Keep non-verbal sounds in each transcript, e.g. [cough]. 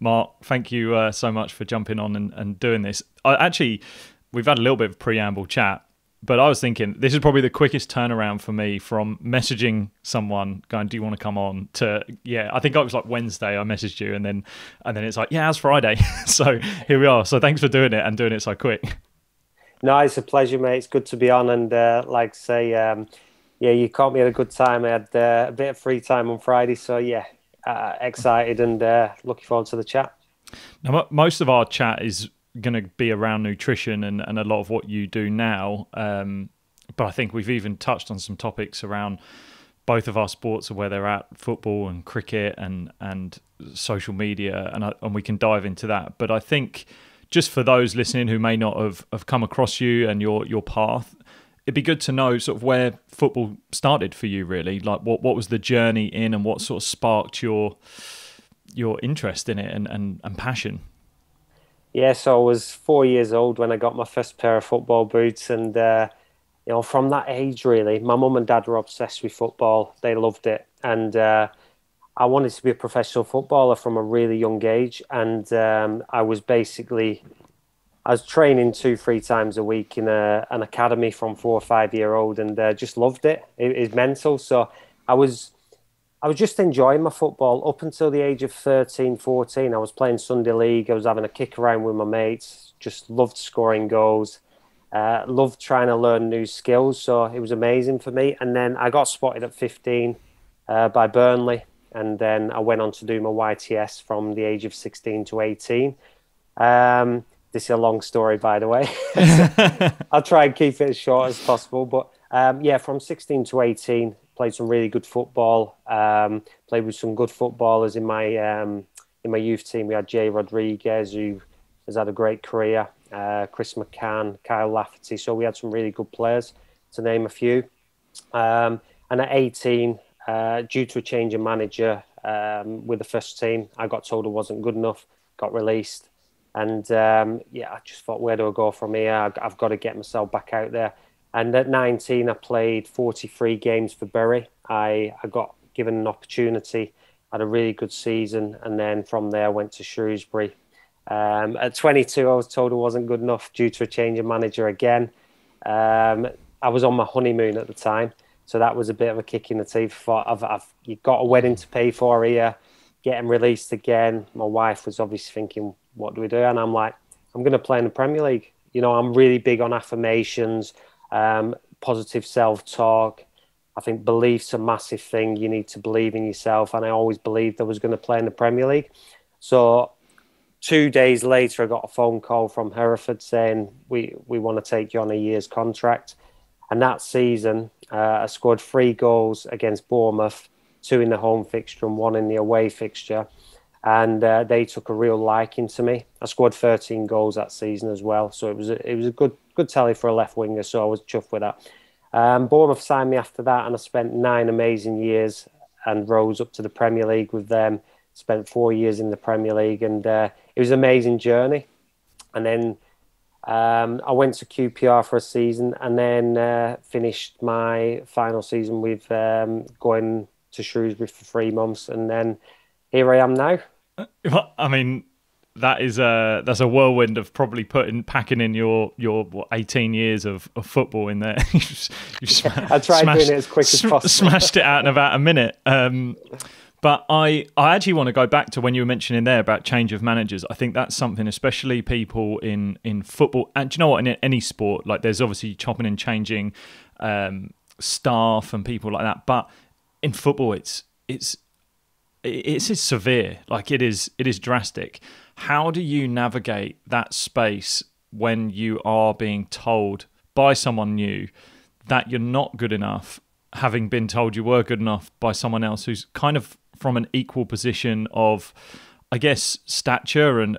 Marc, thank you uh, so much for jumping on and, and doing this. I, actually, we've had a little bit of preamble chat, but I was thinking this is probably the quickest turnaround for me from messaging someone going, "Do you want to come on?" to yeah, I think it was like Wednesday I messaged you, and then and then it's like, "Yeah, it's Friday," [laughs] so here we are. So thanks for doing it and doing it so quick. No, it's a pleasure, mate. It's good to be on, and uh, like say, um, yeah, you caught me at a good time. I had uh, a bit of free time on Friday, so yeah, uh, excited and uh, looking forward to the chat. Now, most of our chat is going to be around nutrition and, and a lot of what you do now. Um, but I think we've even touched on some topics around both of our sports and where they're at, football and cricket and and social media, and and we can dive into that. But I think just for those listening who may not have, have come across you and your your path, it'd be good to know sort of where football started for you really. Like what what was the journey in and what sort of sparked your your interest in it and and, and passion? Yeah so i was four years old when i got my first pair of football boots and uh, you know from that age really my mum and dad were obsessed with football. They loved it. And uh, I wanted to be a professional footballer from a really young age, and um, I was basically I was training two, three times a week in a, an academy from four or five year old, and uh, just loved it. it. It's mental. So I was, I was just enjoying my football up until the age of 13, 14. I was playing Sunday league. I was having a kick around with my mates. Just loved scoring goals. Uh, loved trying to learn new skills. So it was amazing for me. And then I got spotted at 15 uh, by Burnley, and then I went on to do my YTS from the age of 16 to 18. Um, this is a long story, by the way. [laughs] [laughs] I'll try and keep it as short as possible. But um, yeah, from 16 to 18, played some really good football. Um, played with some good footballers in my um, in my youth team. We had Jay Rodriguez, who has had a great career. Uh, Chris McCann, Kyle Lafferty. So we had some really good players, to name a few. Um, and at 18, uh, due to a change of manager um, with the first team, I got told I wasn't good enough. Got released. And um, yeah, I just thought, where do I go from here? I've got to get myself back out there. And at 19, I played 43 games for Bury. I, I got given an opportunity, had a really good season, and then from there I went to Shrewsbury. Um, at 22, I was told I wasn't good enough due to a change of manager again. Um, I was on my honeymoon at the time, so that was a bit of a kick in the teeth. For I've, I've you've got a wedding to pay for here, getting released again. My wife was obviously thinking, what do we do? And I'm like, I'm going to play in the Premier League. You know, I'm really big on affirmations, um, positive self talk. I think belief's a massive thing. You need to believe in yourself. And I always believed I was going to play in the Premier League. So two days later, I got a phone call from Hereford saying, we, we want to take you on a year's contract. And that season, uh, I scored three goals against Bournemouth, two in the home fixture and one in the away fixture and uh, they took a real liking to me. I scored 13 goals that season as well, so it was a, it was a good good tally for a left winger. So I was chuffed with that. Um, Bournemouth signed me after that, and I spent nine amazing years and rose up to the Premier League with them. Spent four years in the Premier League, and uh, it was an amazing journey. And then um, I went to QPR for a season, and then uh, finished my final season with um, going to Shrewsbury for three months, and then here I am now. I mean, that is a that's a whirlwind of probably putting packing in your your what, 18 years of, of football in there. [laughs] you [laughs] sm- I tried smashed, doing it as quick as possible. Smashed it out in about a minute. Um, but I, I actually want to go back to when you were mentioning there about change of managers. I think that's something, especially people in, in football, and you know what, in any sport, like there's obviously chopping and changing um, staff and people like that. But in football, it's it's it's it's severe. Like it is it is drastic. How do you navigate that space when you are being told by someone new that you're not good enough having been told you were good enough by someone else who's kind of from an equal position of i guess stature and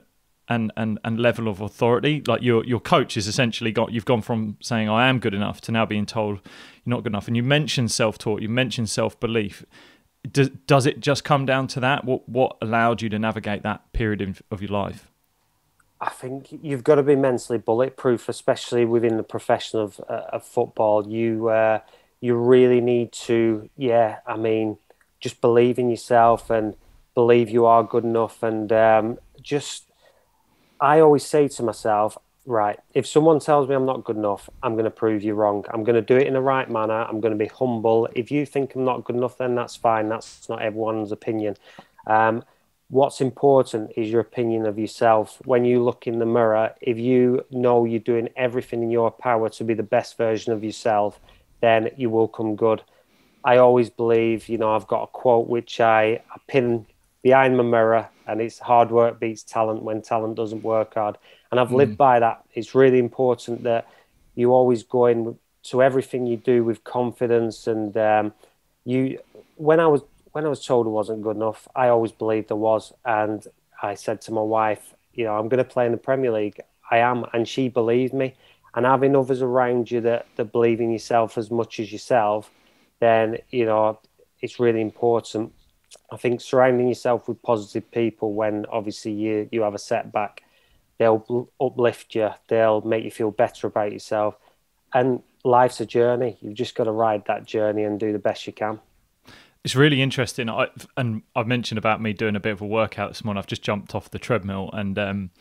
and and, and level of authority like your your coach is essentially got you've gone from saying i am good enough to now being told you're not good enough and you mentioned self-talk you mentioned self-belief does does it just come down to that? What what allowed you to navigate that period of, of your life? I think you've got to be mentally bulletproof, especially within the profession of uh, of football. You uh, you really need to, yeah. I mean, just believe in yourself and believe you are good enough. And um, just I always say to myself, right, if someone tells me I'm not good enough, I'm going to prove you wrong. I'm going to do it in the right manner. I'm going to be humble. If you think I'm not good enough, then that's fine. That's not everyone's opinion. Um, what's important is your opinion of yourself. When you look in the mirror, if you know you're doing everything in your power to be the best version of yourself, then you will come good. I always believe, you know, I've got a quote which I, I pin behind my mirror, and it's hard work beats talent when talent doesn't work hard. And I've mm. lived by that. It's really important that you always go in to everything you do with confidence. And um, you, when I was when I was told I wasn't good enough, I always believed I was, and I said to my wife, you know, I'm going to play in the Premier League. I am, and she believed me. And having others around you that that believe in yourself as much as yourself, then you know it's really important I think surrounding yourself with positive people when obviously you you have a setback, they'll uplift you. They'll make you feel better about yourself. And life's a journey. You've just got to ride that journey and do the best you can. It's really interesting. I, and I've mentioned about me doing a bit of a workout this morning. I've just jumped off the treadmill, and um,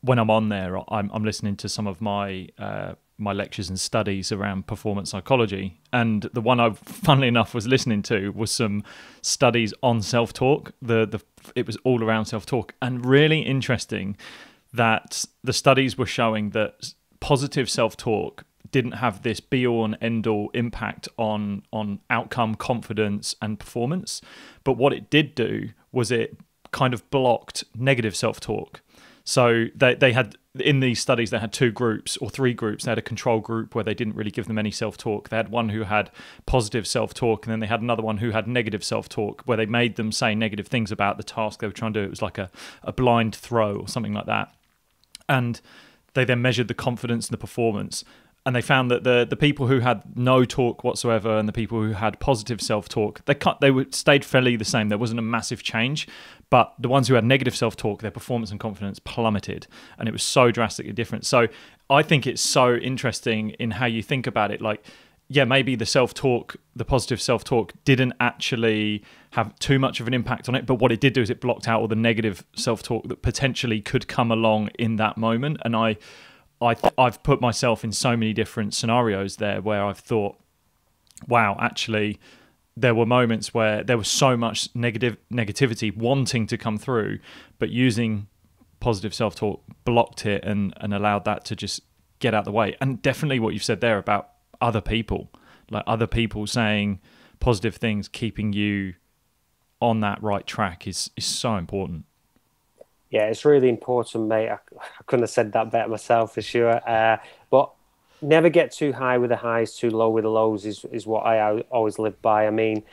when I'm on there, I'm, I'm listening to some of my uh, my lectures and studies around performance psychology. And the one I, funnily enough, was listening to was some studies on self talk. The the it was all around self talk, and really interesting that the studies were showing that positive self talk didn't have this be all and end all impact on on outcome, confidence, and performance. But what it did do was it kind of blocked negative self talk. So they they had in these studies they had two groups or three groups. They had a control group where they didn't really give them any self talk. They had one who had positive self talk, and then they had another one who had negative self talk, where they made them say negative things about the task they were trying to do. It was like a, a blind throw or something like that. And they then measured the confidence and the performance and they found that the the people who had no talk whatsoever and the people who had positive self talk they cut they were, stayed fairly the same. There wasn't a massive change, but the ones who had negative self talk, their performance and confidence plummeted, and it was so drastically different. So I think it's so interesting in how you think about it. Like, yeah, maybe the self talk, the positive self talk, didn't actually have too much of an impact on it, but what it did do is it blocked out all the negative self talk that potentially could come along in that moment, and I I I've put myself in so many different scenarios there where I've thought, wow, actually, there were moments where there was so much negative negativity wanting to come through, but using positive self talk blocked it and and allowed that to just get out the way. And definitely what you've said there about other people, like other people saying positive things, keeping you on that right track is is so important. Yeah, it's really important, mate. I, I couldn't have said that better myself for sure. Uh, but never get too high with the highs, too low with the lows is, is what I always live by. I mean,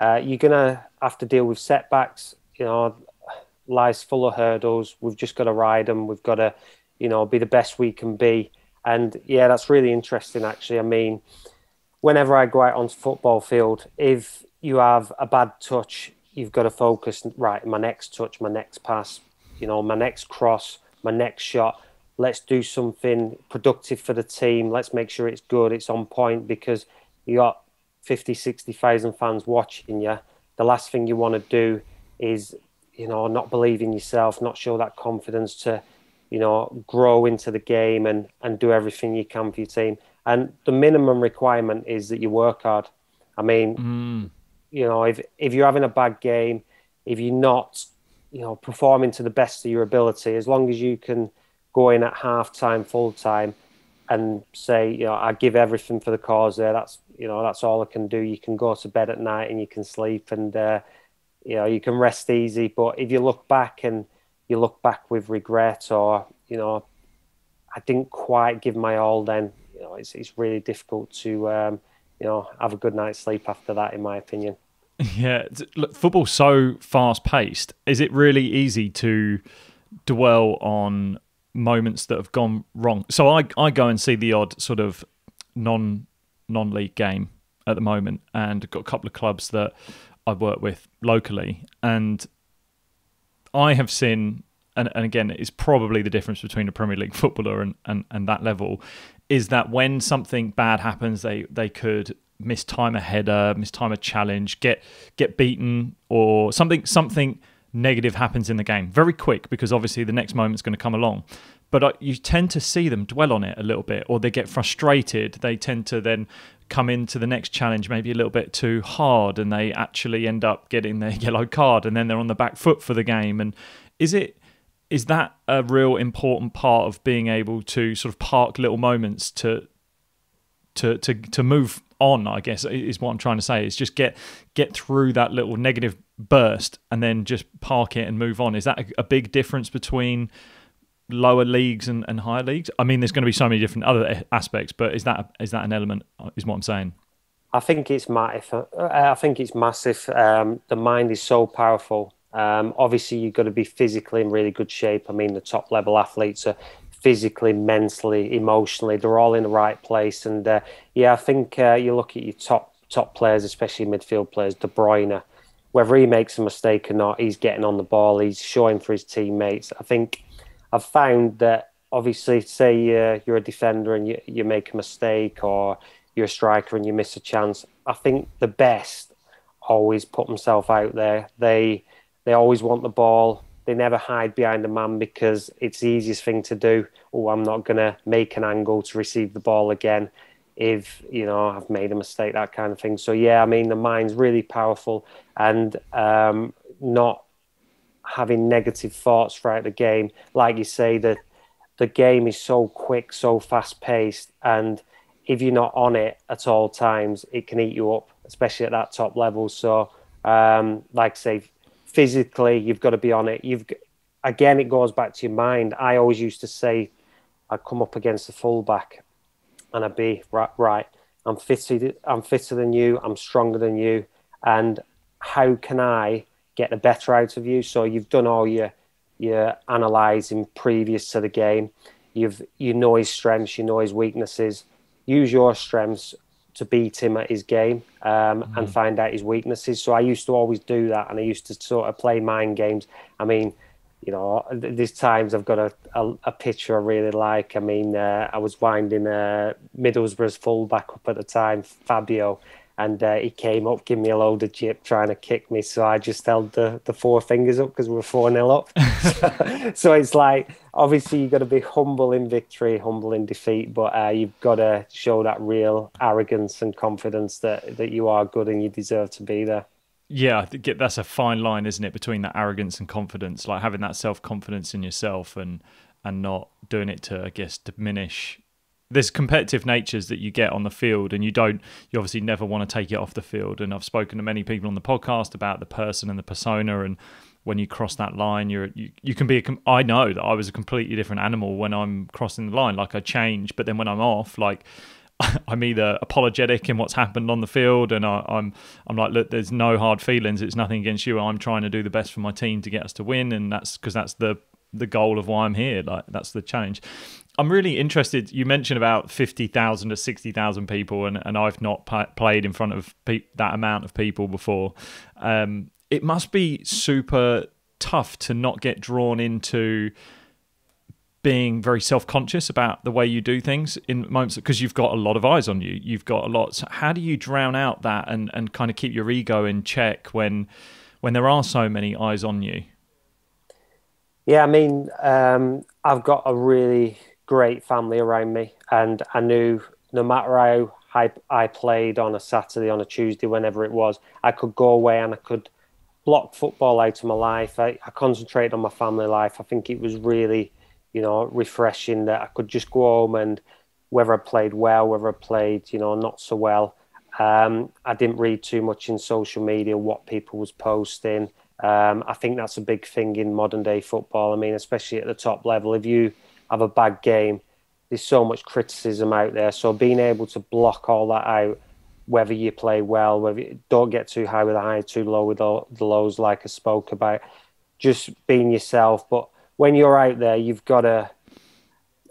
uh, you're going to have to deal with setbacks. You know, life's full of hurdles. We've just got to ride them. We've got to, you know, be the best we can be. And yeah, that's really interesting, actually. I mean, whenever I go out onto football field, if you have a bad touch, you've got to focus, right, my next touch, my next pass, you know, my next cross, my next shot. Let's do something productive for the team. Let's make sure it's good, it's on point because you got 50, 60,000 fans watching you. The last thing you want to do is, you know, not believe in yourself, not show that confidence to, you know, grow into the game and, and do everything you can for your team. And the minimum requirement is that you work hard. I mean, mm. you know, if if you're having a bad game, if you're not you know, performing to the best of your ability, as long as you can go in at half time, full time, and say, you know, I give everything for the cause there. That's you know, that's all I can do. You can go to bed at night and you can sleep and uh, you know, you can rest easy. But if you look back and you look back with regret or, you know, I didn't quite give my all then, you know, it's it's really difficult to um, you know, have a good night's sleep after that in my opinion. Yeah, look, football's so fast paced. Is it really easy to dwell on moments that have gone wrong? So I I go and see the odd sort of non non league game at the moment, and got a couple of clubs that I work with locally, and I have seen. And, and again, it's probably the difference between a Premier League footballer and, and, and that level is that when something bad happens, they, they could mistime a header, mistime a challenge, get get beaten, or something something negative happens in the game very quick because obviously the next moment's going to come along. But uh, you tend to see them dwell on it a little bit or they get frustrated. They tend to then come into the next challenge maybe a little bit too hard and they actually end up getting their [laughs] yellow card and then they're on the back foot for the game. And is it is that a real important part of being able to sort of park little moments to to to to move on i guess is what i'm trying to say. Is just get get through that little negative burst and then just park it and move on. Is that a, big difference between lower leagues and, and higher leagues? I mean there's going to be so many different other aspects but is that is that an element is what i'm saying? I think it's massive i think it's massive. Um, the mind is so powerful. Um, obviously, you've got to be physically in really good shape. I mean, the top level athletes are physically, mentally, emotionally, they're all in the right place. And uh, yeah, I think uh, you look at your top top players, especially midfield players, De Bruyne. Whether he makes a mistake or not, he's getting on the ball. He's showing for his teammates. I think I've found that obviously, say uh, you're a defender and you, you make a mistake, or you're a striker and you miss a chance. I think the best always put themselves out there. They they always want the ball. They never hide behind a man because it's the easiest thing to do. Oh, I'm not going to make an angle to receive the ball again if, you know, I've made a mistake, that kind of thing. So, yeah, I mean, the mind's really powerful and um, not having negative thoughts throughout the game. Like you say, the, the game is so quick, so fast paced. And if you're not on it at all times, it can eat you up, especially at that top level. So, um, like I say, physically you've got to be on it. You've again, it goes back to your mind. I always used to say, I'd come up against the fullback, and I'd be right. Right, I'm fitter. I'm fitter than you. I'm stronger than you. And how can I get the better out of you? So you've done all your your analysing previous to the game. You've you know his strengths, you know his weaknesses. Use your strengths to beat him at his game um, mm. and find out his weaknesses. So I used to always do that, and I used to sort of play mind games. I mean, you know, there's times I've got a, a, a picture I really like. I mean, uh, I was winding uh, Middlesbrough's fullback up at the time, Fabio, and uh, he came up, giving me a load of jip, trying to kick me. So I just held the, the four fingers up because we were 4 0 up. [laughs] [laughs] so it's like, obviously, you've got to be humble in victory, humble in defeat, but uh, you've got to show that real arrogance and confidence that, that you are good and you deserve to be there. Yeah, I think that's a fine line, isn't it, between that arrogance and confidence, like having that self confidence in yourself and and not doing it to, I guess, diminish there's competitive natures that you get on the field and you don't you obviously never want to take it off the field and I've spoken to many people on the podcast about the person and the persona and when you cross that line you're you, you can be a I know that I was a completely different animal when I'm crossing the line like I change but then when I'm off like [laughs] I'm either apologetic in what's happened on the field, and I, am I'm, I'm like, look, there's no hard feelings. It's nothing against you. I'm trying to do the best for my team to get us to win, and that's because that's the the goal of why I'm here. Like that's the challenge. I'm really interested. You mentioned about fifty thousand to sixty thousand people, and, and I've not played in front of that amount of people before. Um, it must be super tough to not get drawn into being very self-conscious about the way you do things in moments because you've got a lot of eyes on you. You've got a lot. So how do you drown out that and, and kind of keep your ego in check when when there are so many eyes on you? Yeah, I mean, um, I've got a really great family around me, and I knew no matter how I, I played on a Saturday, on a Tuesday, whenever it was, I could go away and I could block football out of my life. I, I concentrated on my family life. I think it was really, you know, refreshing that I could just go home and whether I played well, whether I played, you know, not so well. Um, I didn't read too much in social media what people was posting. Um, I think that's a big thing in modern day football. I mean, especially at the top level, if you have a bad game, there's so much criticism out there. So being able to block all that out, whether you play well, whether you don't get too high with the high, too low with the, the lows, like I spoke about, just being yourself. But when you're out there, you've got to,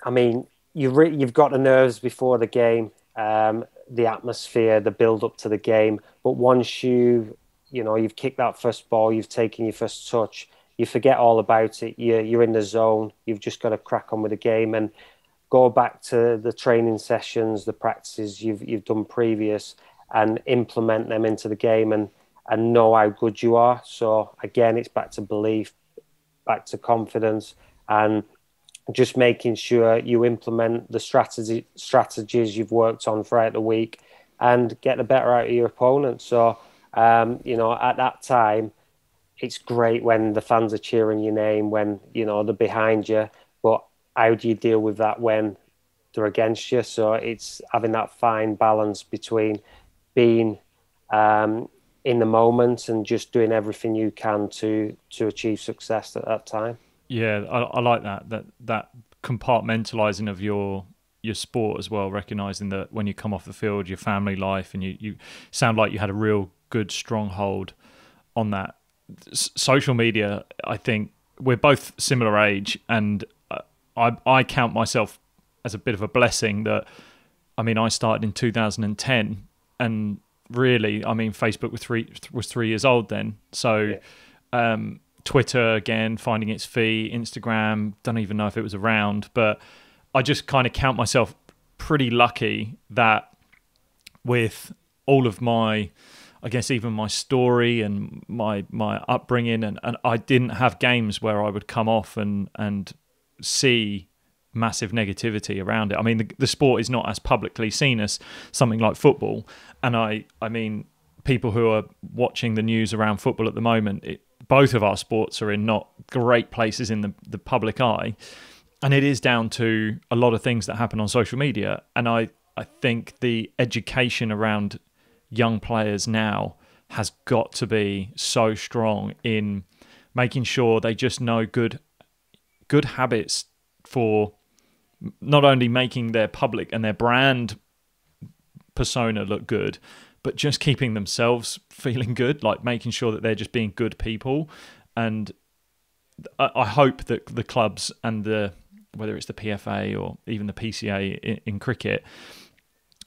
I mean, you've re- you've got the nerves before the game, um, the atmosphere, the build up to the game. But once you, you know, you've kicked that first ball, you've taken your first touch, you forget all about it. You're, you're in the zone. You've just got to crack on with the game and go back to the training sessions, the practices you've you've done previous, and implement them into the game. And and know how good you are. So again, it's back to belief, back to confidence, and just making sure you implement the strategy strategies you've worked on throughout the week and get the better out of your opponent. So um, you know, at that time, it's great when the fans are cheering your name, when you know they're behind you. But how do you deal with that when they're against you? So it's having that fine balance between being um, in the moment and just doing everything you can to to achieve success at that time. Yeah, I, I like that that that compartmentalizing of your your sport as well, recognizing that when you come off the field, your family life, and you you sound like you had a real good stronghold on that. Social media, I think we're both similar age, and I I count myself as a bit of a blessing that I mean I started in 2010 and really, I mean, Facebook was three was three years old then. So, yeah. um, Twitter again finding its feet, Instagram don't even know if it was around, but I just kind of count myself pretty lucky that with all of my I guess even my story and my my upbringing and, and I didn't have games where I would come off and and see massive negativity around it. I mean, the, the sport is not as publicly seen as something like football, and I, I mean, people who are watching the news around football at the moment, it, both of our sports are in not great places in the, the public eye, and it is down to a lot of things that happen on social media. And I, I think the education around young players now has got to be so strong in making sure they just know good good habits for not only making their public and their brand persona look good, but just keeping themselves [laughs] feeling good, like making sure that they're just being good people. And I hope that the clubs and the whether it's the PFA or even the PCA in, in cricket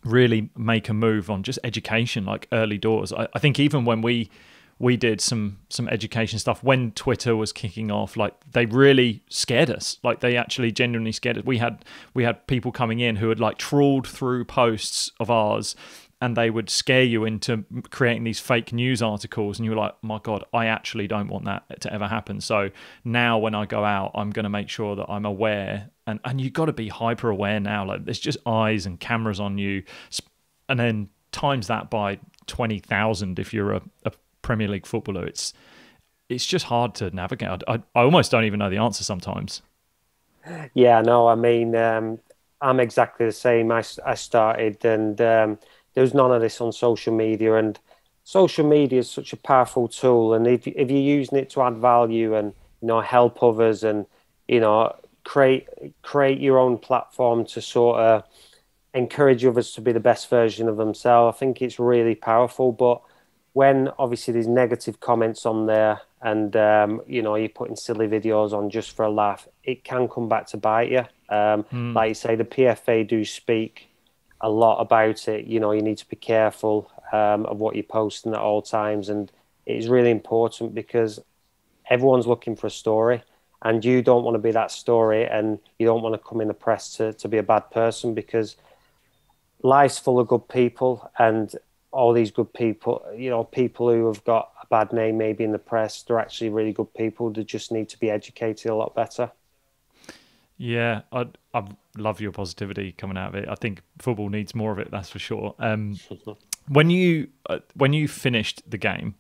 really make a move on just education, like early doors. I, I think even when we we did some some education stuff when Twitter was kicking off. Like they really scared us. Like they actually genuinely scared us. We had we had people coming in who had like trawled through posts of ours and they would scare you into creating these fake news articles and you were like my god i actually don't want that to ever happen so now when i go out i'm going to make sure that i'm aware and and you got to be hyper aware now like there's just eyes and cameras on you and then times that by 20,000 if you're a, a Premier League footballer, it's it's just hard to navigate. I, I almost don't even know the answer sometimes. Yeah, no, I mean, um, I'm exactly the same. I, I started and um, there was none of this on social media, and social media is such a powerful tool. And if if you're using it to add value and you know help others and you know create create your own platform to sort of encourage others to be the best version of themselves, I think it's really powerful. But when obviously there's negative comments on there and um, you know you're putting silly videos on just for a laugh it can come back to bite you um, mm. like you say the pfa do speak a lot about it you know you need to be careful um, of what you're posting at all times and it's really important because everyone's looking for a story and you don't want to be that story and you don't want to come in the press to, to be a bad person because life's full of good people and all these good people, you know, people who have got a bad name maybe in the press, they're actually really good people. They just need to be educated a lot better. Yeah, I I love your positivity coming out of it. I think football needs more of it. That's for sure. Um, [laughs] when you uh, when you finished the game,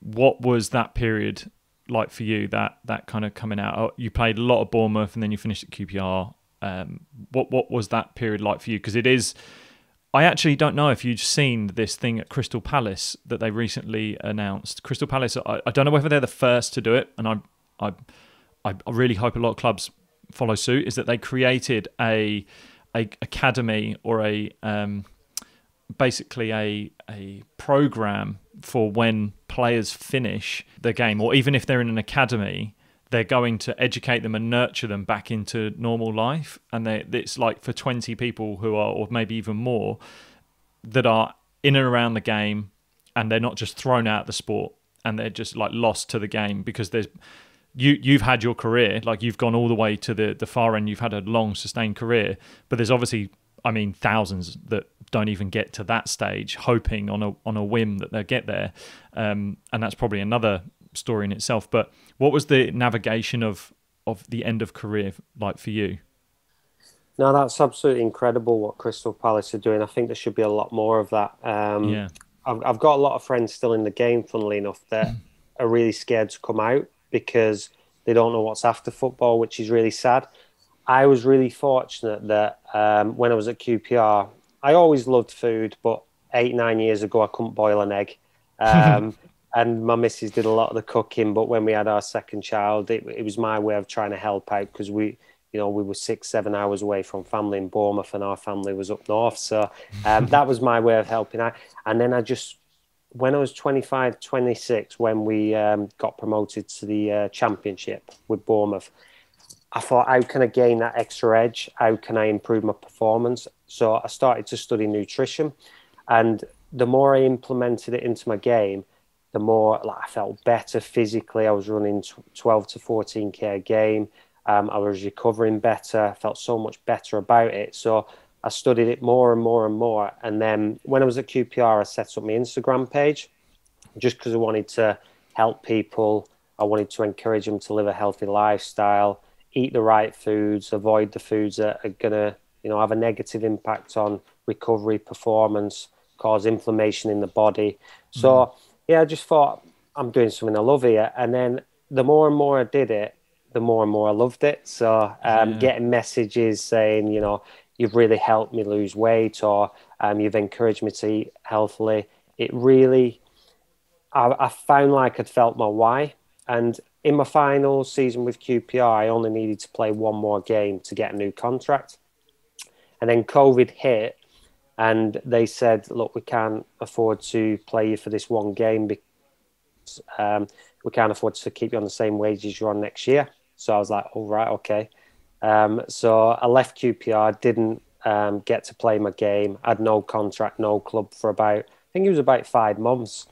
what was that period like for you? That that kind of coming out. Oh, you played a lot of Bournemouth, and then you finished at QPR. Um, what what was that period like for you? Because it is I actually don't know if you've seen this thing at Crystal Palace that they recently announced. Crystal Palace, I, I don't know whether they're the first to do it, and I, I, I really hope a lot of clubs follow suit. Is that they created a, a academy or a um, basically a a program for when players finish the game, or even if they're in an academy, they're going to educate them and nurture them back into normal life. And they, it's like for 20 people who are, or maybe even more, that are in and around the game and they're not just thrown out of the sport and they're just like lost to the game because there's you you've had your career like you've gone all the way to the the far end you've had a long sustained career but there's obviously I mean, thousands that don't even get to that stage, hoping on a on a whim that they'll get there, um, and that's probably another story in itself. But what was the navigation of of the end of career like for you? No, that's absolutely incredible what Crystal Palace are doing. I think there should be a lot more of that. Um, yeah, I've, I've got a lot of friends still in the game, funnily enough, that [laughs] are really scared to come out because they don't know what's after football, which is really sad. I was really fortunate that um, when I was at QPR, I always loved food, but eight, nine years ago, I couldn't boil an egg. Um, [laughs] and my missus did a lot of the cooking. But when we had our second child, it, it was my way of trying to help out because we, you know, we were six, seven hours away from family in Bournemouth and our family was up north. So um, [laughs] that was my way of helping out. And then I just, when I was 25, 26, when we um, got promoted to the uh, championship with Bournemouth, I thought, how can I gain that extra edge? How can I improve my performance? So I started to study nutrition. And the more I implemented it into my game, the more like I felt better physically. I was running 12 to 14k a game. Um, I was recovering better. Felt so much better about it. So I studied it more and more and more. And then when I was at QPR, I set up my Instagram page just because I wanted to help people. I wanted to encourage them to live a healthy lifestyle, eat the right foods, avoid the foods that are going to, you know, have a negative impact on recovery, performance, cause inflammation in the body. So, mm. yeah, I just thought I'm doing something I love here. And then the more and more I did it, the more and more I loved it. So, um, yeah. getting messages saying, you know, you've really helped me lose weight or um, you've encouraged me to eat healthily. It really, I, I found like I'd felt my why. And in my final season with QPR, I only needed to play one more game to get a new contract. And then COVID hit, and they said, "Look, we can't afford to play you for this one game because um, we can't afford to keep you on the same wages you're on next year." So I was like, "All right, okay." Um, so I left QPR, didn't um, get to play my game, had no contract, no club for about, I think it was about five months.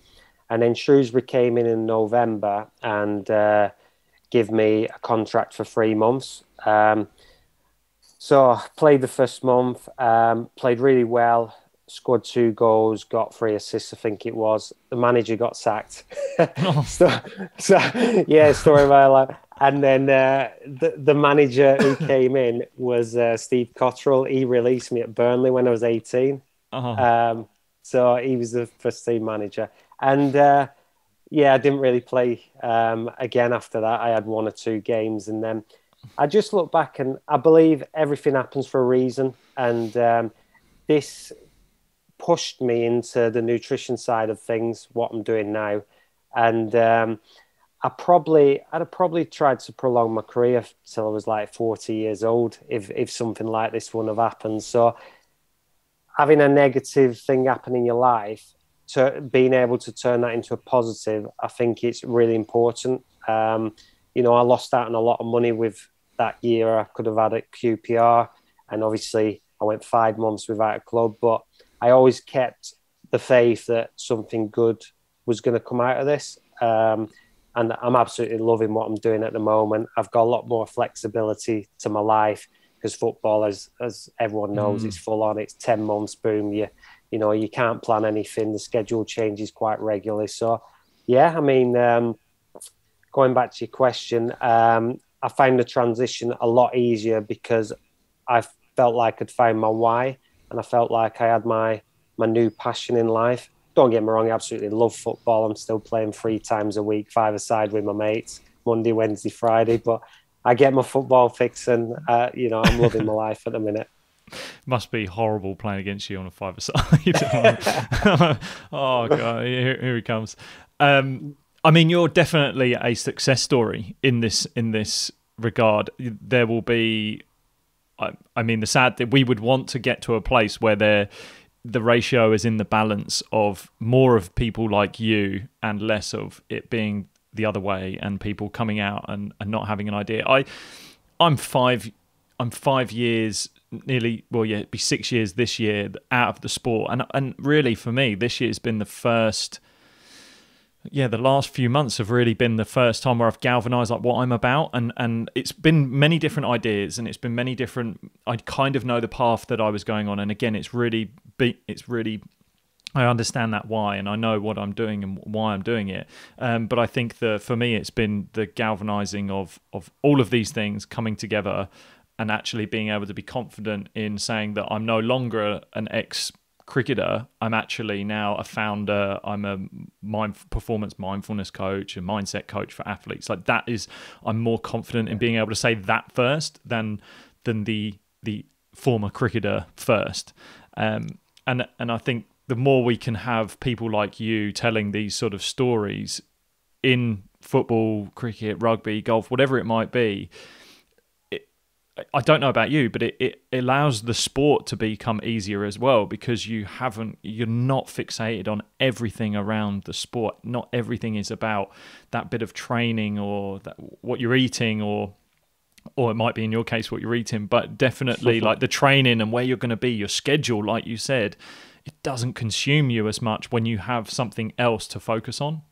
And then Shrewsbury came in in November and uh, give me a contract for three months. Um, so played the first month, um, played really well, scored two goals, got three assists, I think it was. The manager got sacked. [laughs] oh. so, so, yeah, story of my life. And then uh, the, the manager who [laughs] came in was uh, Steve Cotterill. He released me at Burnley when I was 18. Uh-huh. Um, so he was the first team manager. And uh, yeah, I didn't really play um, again after that. I had one or two games. And then I just look back and I believe everything happens for a reason. And um, this pushed me into the nutrition side of things, what I'm doing now. And um, I probably I'd have probably tried to prolong my career till I was like 40 years old if if something like this wouldn't have happened. So having a negative thing happen in your life to being able to turn that into a positive, I think it's really important. Um, you know, I lost out on a lot of money with that year I could have had at QPR, and obviously I went five months without a club, but I always kept the faith that something good was going to come out of this. Um, and I'm absolutely loving what I'm doing at the moment. I've got a lot more flexibility to my life because football, as as everyone knows, mm. it's full on. It's ten months, boom. You you know you can't plan anything. The schedule changes quite regularly. So yeah, I mean, um, going back to your question, um, I find the transition a lot easier because I felt like I'd found my why, and I felt like I had my my new passion in life don't get me wrong, I absolutely love football. I'm still playing three times a week, five aside with my mates, Monday, Wednesday, Friday. But I get my football fix, and uh, you know I'm loving my life at the minute. [laughs] Must be horrible playing against you on a five aside. [laughs] oh god, here, here he comes. Um, I mean, you're definitely a success story in this in this regard. There will be, I, I mean, the sad that we would want to get to a place where there the ratio is in the balance of more of people like you and less of it being the other way and people coming out and, and not having an idea. I I'm five I'm five years nearly well yeah it'd be six years this year out of the sport and and really for me this year has been the first yeah, the last few months have really been the first time where I've galvanized like what I'm about, and and it's been many different ideas, and it's been many different. I kind of know the path that I was going on, and again, it's really be, it's really. I understand that why, and I know what I'm doing and why I'm doing it. Um, but I think that for me, it's been the galvanizing of of all of these things coming together, and actually being able to be confident in saying that I'm no longer an ex cricketer, I'm actually now a founder. I'm a mind performance mindfulness coach, and mindset coach for athletes. Like that is, I'm more confident in being able to say that first than than the the former cricketer first. Um, and and I think the more we can have people like you telling these sort of stories in football, cricket, rugby, golf, whatever it might be, I don't know about you, but it, it allows the sport to become easier as well because you haven't, you're not fixated on everything around the sport. Not everything is about that bit of training or that, what you're eating or or it might be in your case what you're eating, but definitely [laughs] like the training and where you're going to be, your schedule, like you said, it doesn't consume you as much when you have something else to focus on.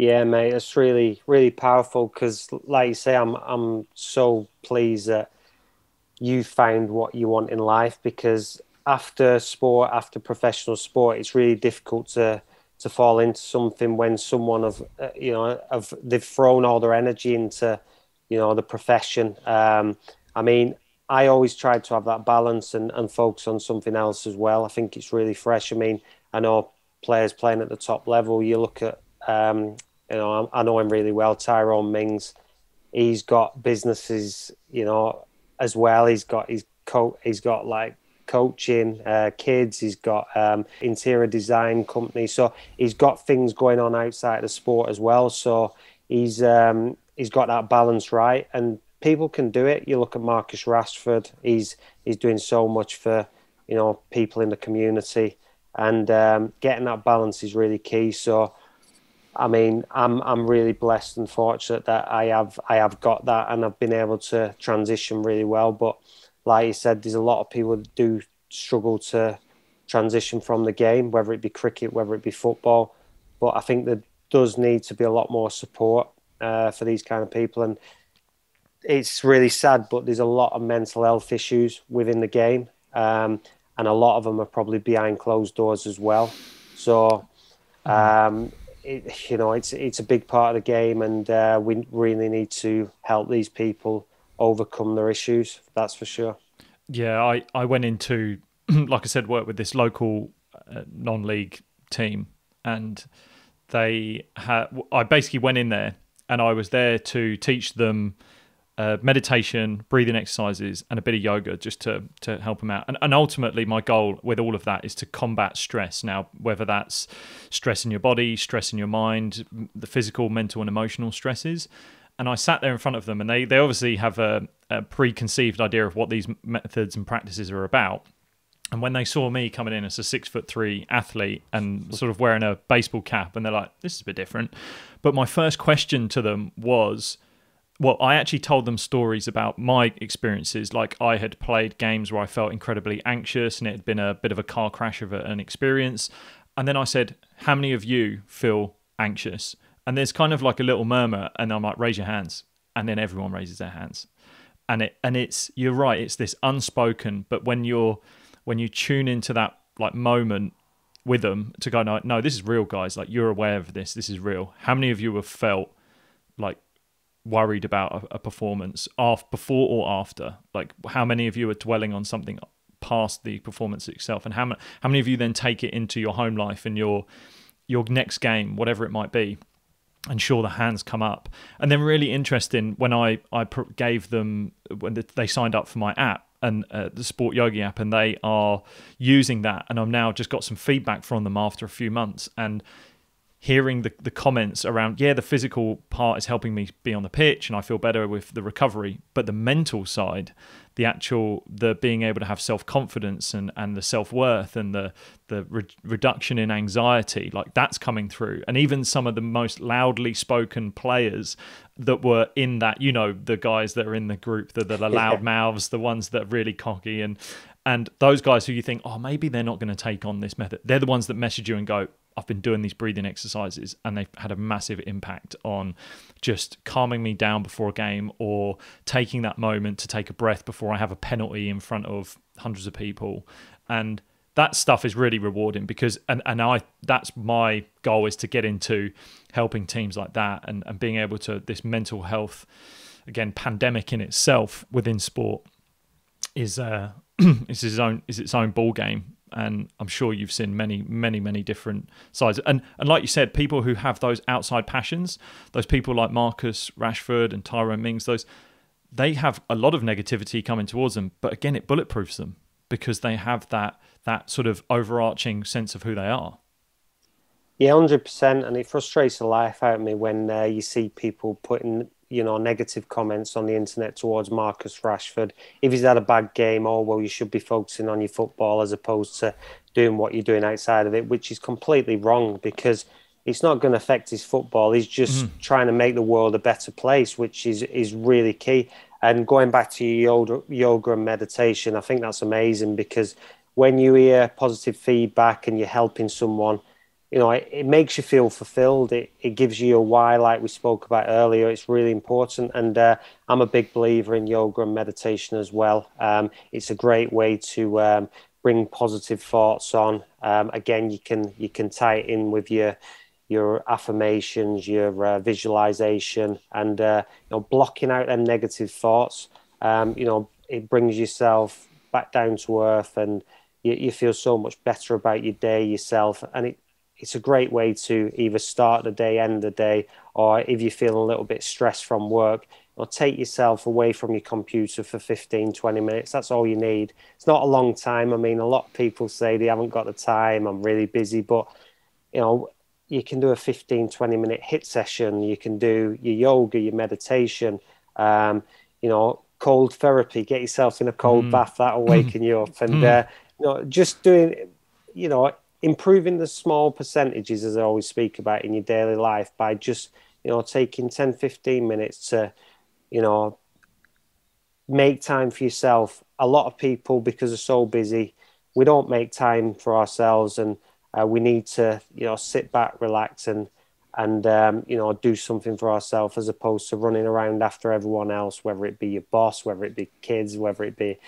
Yeah, mate, it's really, really powerful because, like you say, I'm, I'm so pleased that you found what you want in life because after sport, after professional sport, it's really difficult to to fall into something when someone of uh, you know have they've thrown all their energy into you know the profession. Um, I mean, I always try to have that balance and, and focus on something else as well. I think it's really fresh. I mean, I know players playing at the top level. You look at um, you know, I know him really well, Tyrone Mings. He's got businesses, you know, as well. He's got his co- he's got like coaching uh, kids. He's got um, interior design company. So he's got things going on outside of the sport as well. So he's um, he's got that balance right, and people can do it. You look at Marcus Rashford. He's he's doing so much for you know people in the community, and um, getting that balance is really key. So I mean, I'm I'm really blessed and fortunate that I have I have got that and I've been able to transition really well. But like you said, there's a lot of people that do struggle to transition from the game, whether it be cricket, whether it be football. But I think there does need to be a lot more support uh, for these kind of people, and it's really sad. But there's a lot of mental health issues within the game, um, and a lot of them are probably behind closed doors as well. So. Um, it, you know, it's it's a big part of the game, and uh, we really need to help these people overcome their issues. That's for sure. Yeah, I I went into [clears throat] like I said, work with this local uh, non-league team, and they had. I basically went in there, and I was there to teach them uh, meditation, breathing exercises, and a bit of yoga just to to help them out. And, and ultimately, my goal with all of that is to combat stress. Now, whether that's stress in your body, stress in your mind, the physical, mental, and emotional stresses. And I sat there in front of them, and they they obviously have a, a preconceived idea of what these methods and practices are about. And when they saw me coming in as a six foot three athlete and sort of wearing a baseball cap, and they're like, "This is a bit different." But my first question to them was well, I actually told them stories about my experiences. Like I had played games where I felt incredibly anxious and it had been a bit of a car crash of an experience. And then I said, How many of you feel anxious? And there's kind of like a little murmur, and I'm like, Raise your hands. And then everyone raises their hands. And it and it's you're right, it's this unspoken, but when you're when you tune into that like moment with them to go, no, no, this is real, guys. Like you're aware of this. This is real. How many of you have felt like worried about a, a performance off before or after? Like how many of you are dwelling on something past the performance itself? And how, how many of you then take it into your home life and your your next game whatever it might be and sure the hands come up? And then really interesting when i i gave them when they signed up for my app and uh, the sport yogi app and they are using that and i've now just got some feedback from them after a few months and hearing the, the comments around, yeah, the physical part is helping me be on the pitch and I feel better with the recovery, but the mental side, the actual, the being able to have self confidence and, and the self worth and the, the re- reduction in anxiety, like that's coming through. And even some of the most loudly spoken players that were in that, you know, the guys that are in the group, the, the loud mouths, the ones that are really cocky and, and those guys who you think, oh, maybe they're not going to take on this method, they're the ones that message you and go, I've been doing these breathing exercises and they've had a massive impact on just calming me down before a game or taking that moment to take a breath before I have a penalty in front of hundreds of people. And that stuff is really rewarding because and, and I that's my goal is to get into helping teams like that and, and being able to this mental health again pandemic in itself within sport is uh [clears throat] is its own is its own ball game and I'm sure you've seen many, many, many different sides. And and like you said, people who have those outside passions, those people like Marcus Rashford and Tyrone Mings, those they have a lot of negativity coming towards them. But again, it bulletproofs them because they have that that sort of overarching sense of who they are. Yeah, hundred percent, and it frustrates the life out of me when uh, you see people putting you know negative comments on the internet towards Marcus Rashford. If he's had a bad game, oh well, you should be focusing on your football as opposed to doing what you're doing outside of it, which is completely wrong because it's not going to affect his football. He's just mm. trying to make the world a better place, which is is really key. And going back to yoga, yoga and meditation, I think that's amazing because when you hear positive feedback and you're helping someone you know, it, it, makes you feel fulfilled. It, it gives you a why, like we spoke about earlier. It's really important. And uh, I'm a big believer in yoga and meditation as well. Um, it's a great way to um, bring positive thoughts on. Um, again, you can you can tie it in with your your affirmations, your uh, visualization, and uh, you know, blocking out them negative thoughts. Um, you know, it brings yourself back down to earth and you, you feel so much better about your day yourself and it it's a great way to either start the day, end the day, or if you feel a little bit stressed from work, or take yourself away from your computer for 15, 20 minutes. That's all you need. It's not a long time. I mean, a lot of people say they haven't got the time, I'm really busy, but you know, you can do a 15, 20 minute HIIT session, you can do your yoga, your meditation, um, you know, cold therapy, get yourself in a cold mm. bath, that'll waken you up. [clears throat] And, mm. uh, you know, just doing, you know, improving the small percentages as i always speak about in your daily life by just you know taking 10 15 minutes to you know make time for yourself. A lot of people because they're so busy we don't make time for ourselves and uh, we need to you know sit back relax and and um, you know do something for ourselves as opposed to running around after everyone else whether it be your boss whether it be kids whether it be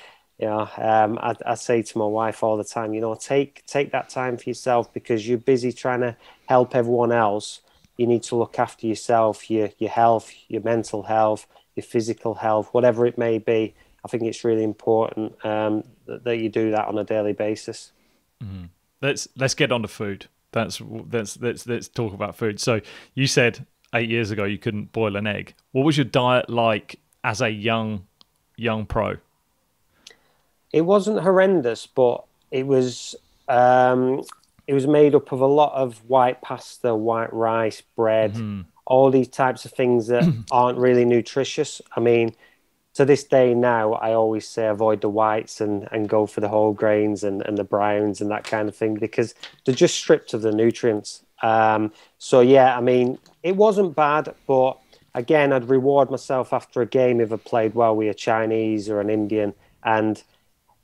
know, um, I, I say to my wife all the time, you know, take take that time for yourself because you're busy trying to help everyone else. You need to look after yourself, your your health, your mental health, your physical health, whatever it may be. I think it's really important um, that, that, you do that on a daily basis. Mm-hmm. Let's let's get on to food. That's let's let's let's talk about food. So you said eight years ago you couldn't boil an egg. What was your diet like as a young young pro? It wasn't horrendous, but it was um, it was made up of a lot of white pasta, white rice, bread, mm-hmm. all these types of things that [clears throat] aren't really nutritious. I mean, to this day now, I always say avoid the whites and, and go for the whole grains and, and the browns and that kind of thing because they're just stripped of the nutrients. Um, so yeah, I mean, it wasn't bad, but again, I'd reward myself after a game if I played well with a Chinese or an Indian and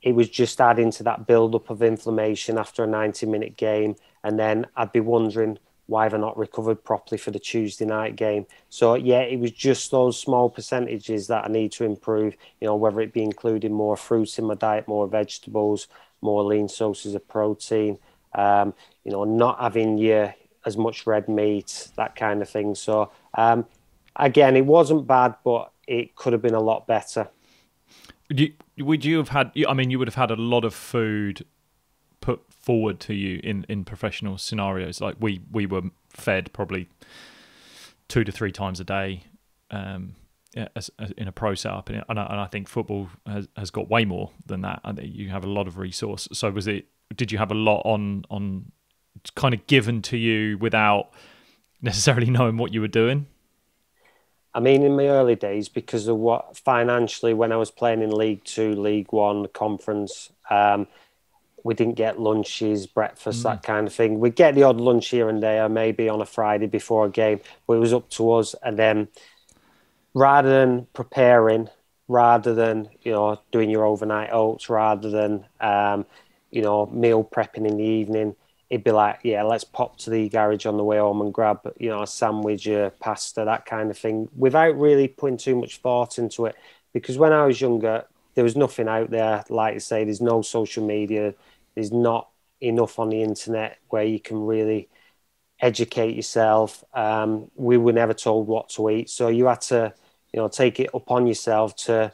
it was just adding to that build up of inflammation after a 90 minute game. And then I'd be wondering why they're not recovered properly for the Tuesday night game. So yeah, it was just those small percentages that I need to improve, you know, whether it be including more fruits in my diet, more vegetables, more lean sources of protein, um, you know, not having your as much red meat, that kind of thing. So um, again, it wasn't bad, but it could have been a lot better. You, would you have had? I mean, you would have had a lot of food put forward to you in in professional scenarios. Like we we were fed probably two to three times a day. Um, as, as in a pro setup, and I, and I think football has, has got way more than that. Think you have a lot of resource. So was it? Did you have a lot on on kind of given to you without necessarily [laughs] knowing what you were doing? I mean, in my early days, because of what financially, when I was playing in League Two, League One, conference, um, we didn't get lunches, breakfast, mm. that kind of thing. We'd get the odd lunch here and there, maybe on a Friday before a game, but it was up to us. And then rather than preparing, rather than, you know, doing your overnight oats, rather than, um, you know, meal prepping in the evening, he'd be like, "Yeah, let's pop to the garage on the way home and grab, you know, a sandwich, a pasta, that kind of thing," without really putting too much thought into it. Because when I was younger, there was nothing out there. Like I say, there's no social media. There's not enough on the internet where you can really educate yourself. Um, we were never told what to eat, so you had to, you know, take it upon yourself to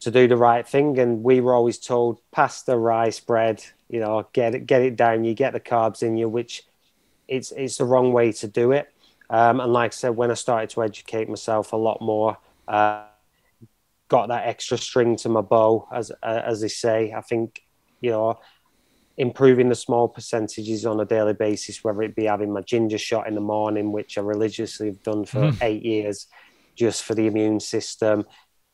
to do the right thing. And we were always told pasta, rice, bread, you know, get it, get it down. You get the carbs in you, which it's it's the wrong way to do it. Um, and like I said, when I started to educate myself a lot more, uh, got that extra string to my bow, as uh, as they say. I think you know, improving the small percentages on a daily basis, whether it be having my ginger shot in the morning, which I religiously have done for mm. eight years, just for the immune system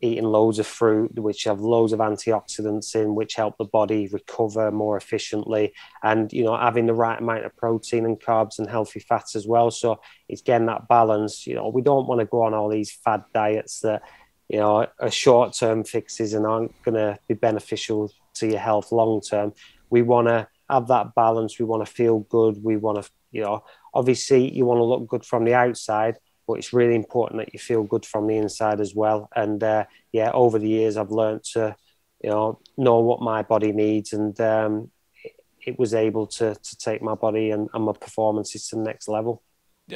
eating loads of fruit, which have loads of antioxidants in, which help the body recover more efficiently, and you know having the right amount of protein and carbs and healthy fats as well. So it's getting that balance. You know, we don't want to go on all these fad diets that you know are short term fixes and aren't going to be beneficial to your health long term. We want to have that balance. We want to feel good. We want to, you know, obviously you want to look good from the outside but it's really important that you feel good from the inside as well. And uh, yeah, over the years, I've learned to, you know, know what my body needs, and um, it, it, was able to to take my body and, and my performances to the next level.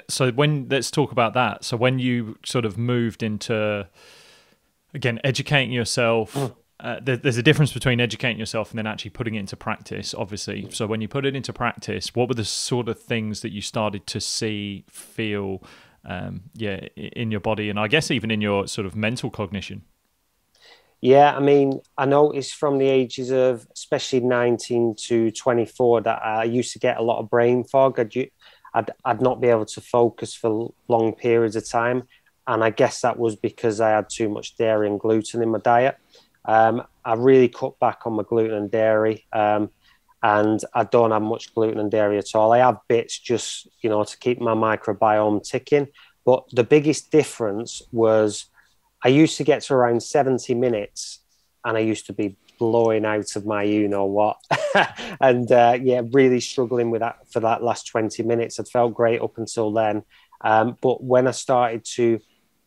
So when let's talk about that. So when you sort of moved into again educating yourself. Mm. Uh, there, there's a difference between educating yourself and then actually putting it into practice, obviously. So, when you put it into practice, what were the sort of things that you started to see, feel, um, yeah, in your body, and I guess even in your sort of mental cognition. Yeah, I mean, I noticed from the ages of especially 19 to 24 that I used to get a lot of brain fog. I'd, I'd, I'd not be able to focus for long periods of time. And I guess that was because I had too much dairy and gluten in my diet. Um, I really cut back on my gluten and dairy. Um, and I don't have much gluten and dairy at all. I have bits just, you know, to keep my microbiome ticking. But the biggest difference was I used to get to around 70 minutes and I used to be blowing out of my you know what. [laughs] and uh, yeah, really struggling with that for that last 20 minutes. I'd felt great up until then. Um, but when I started to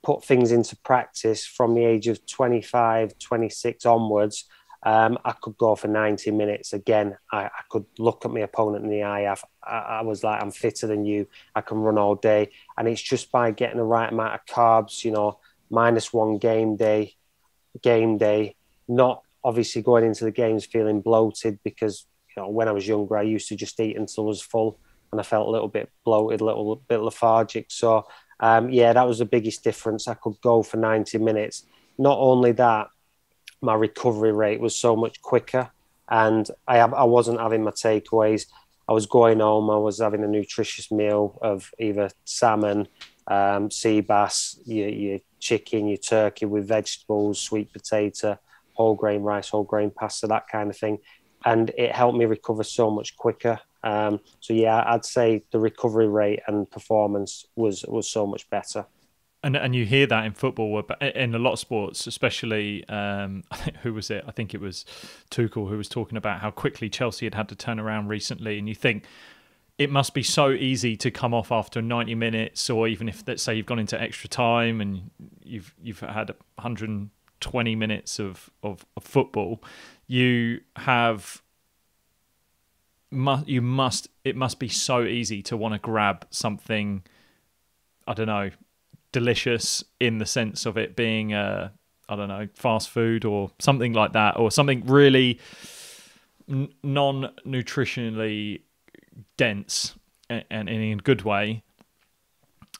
put things into practice from the age of 25, 26 onwards, um, I could go for 90 minutes again. I, I, could look at my opponent in the eye. I, I was like, I'm fitter than you. I can run all day. And it's just by getting the right amount of carbs, you know, minus one game day, game day, not obviously going into the games feeling bloated because, you know, when I was younger, I used to just eat until I was full and I felt a little bit bloated, a little bit lethargic. So, um, yeah, that was the biggest difference. I could go for 90 minutes. Not only that, my recovery rate was so much quicker, and I I wasn't having my takeaways. I was going home. I was having a nutritious meal of either salmon, um, sea bass, your, your chicken, your turkey with vegetables, sweet potato, whole grain rice, whole grain pasta, that kind of thing, and it helped me recover so much quicker. Um, so yeah, I'd say the recovery rate and performance was was so much better and and you hear that in football in a lot of sports, especially um, [laughs] who was it? I think it was Tuchel who was talking about how quickly Chelsea had had to turn around recently, and you think it must be so easy to come off after 90 minutes, or even if let's say you've gone into extra time and you've you've had 120 minutes of of, of football, you have must you must it must be so easy to want to grab something I don't know delicious in the sense of it being a I don't know fast food or something like that, or something really n- non nutritionally dense and, and in a good way,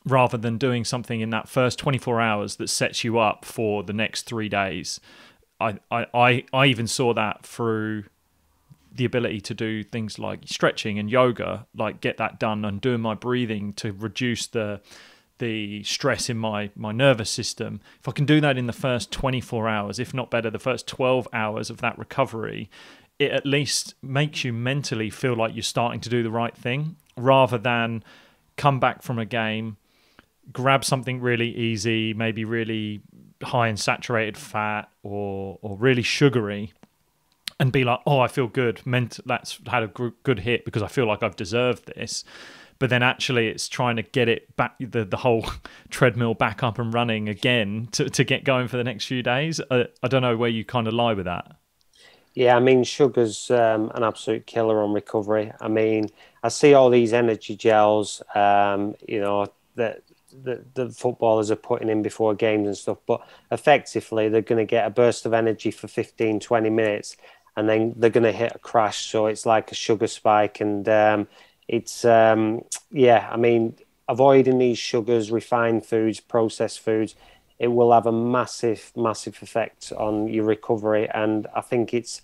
rather than doing something in that first 24 hours that sets you up for the next three days. I, I, I, I even saw that through the ability to do things like stretching and yoga, like get that done and doing my breathing to reduce the the stress in my my nervous system if i can do that in the first 24 hours if not better the first 12 hours of that recovery it at least makes you mentally feel like you're starting to do the right thing rather than come back from a game grab something really easy maybe really high in saturated fat or or really sugary and be like, oh, I feel good. Meant that's had a good hit because I feel like I've deserved this. But then actually, it's trying to get it back the the whole [laughs] treadmill back up and running again to to get going for the next few days. Uh, I don't know where you kind of lie with that. Yeah, I mean, sugar's um, an absolute killer on recovery. I mean, I see all these energy gels, um, you know, that the, the footballers are putting in before games and stuff, but effectively they're going to get a burst of energy for 15, 20 minutes and then they're going to hit a crash. So it's like a sugar spike. And um, it's, um, yeah, I mean, avoiding these sugars, refined foods, processed foods, it will have a massive, massive effect on your recovery. And I think it's,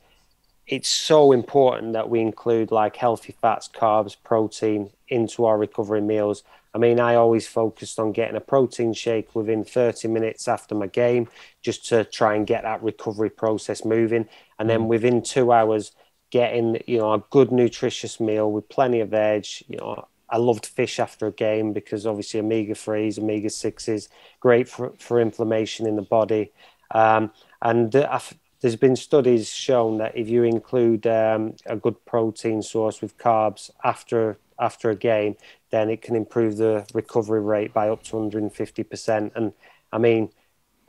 it's so important that we include like healthy fats, carbs, protein into our recovery meals I mean, I always focused on getting a protein shake within 30 minutes after my game just to try and get that recovery process moving. And then mm. within two hours, getting, you know, a good nutritious meal with plenty of veg. You know, I loved fish after a game because obviously omega 3s, omega 6s, great for, for inflammation in the body. Um, and there's been studies shown that if you include um, a good protein source with carbs after after a game, then it can improve the recovery rate by up to 150%. And I mean,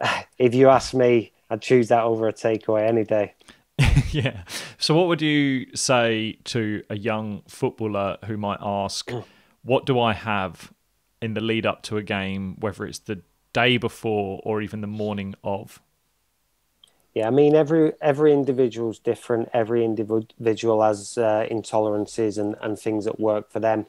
[sighs] if you ask me, I'd choose that over a takeaway any day. [laughs] yeah. So, what would you say to a young footballer who might ask, mm. What do I have in the lead up to a game, whether it's the day before or even the morning of? Yeah, I mean every every individual's different. Every individual has uh, intolerances and, and things that work for them.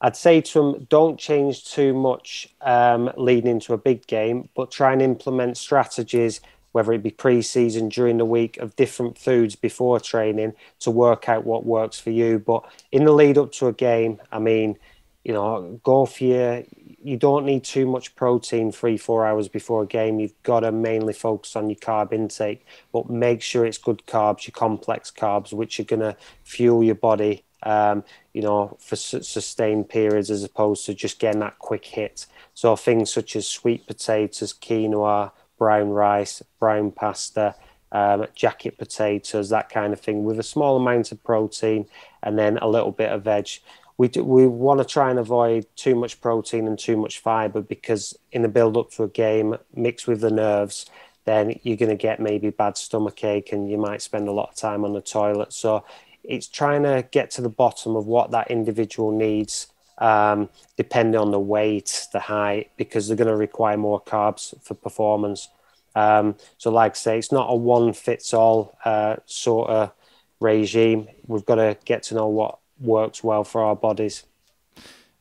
I'd say to them, don't change too much um, leading into a big game, but try and implement strategies, whether it be pre-season during the week, of different foods before training to work out what works for you. But in the lead up to a game, I mean, you know, go for your you don't need too much protein three, four hours before a game. You've got to mainly focus on your carb intake, but make sure it's good carbs, your complex carbs, which are going to fuel your body, um, you know, for su- sustained periods as opposed to just getting that quick hit. So things such as sweet potatoes, quinoa, brown rice, brown pasta, um, jacket potatoes, that kind of thing, with a small amount of protein and then a little bit of veg we do, we want to try and avoid too much protein and too much fiber because in the build up to a game, mixed with the nerves, then you're going to get maybe bad stomach ache and you might spend a lot of time on the toilet. So it's trying to get to the bottom of what that individual needs, um, depending on the weight, the height, because they're going to require more carbs for performance. Um, so, like I say, it's not a one fits all uh, sort of regime. We've got to get to know what works well for our bodies.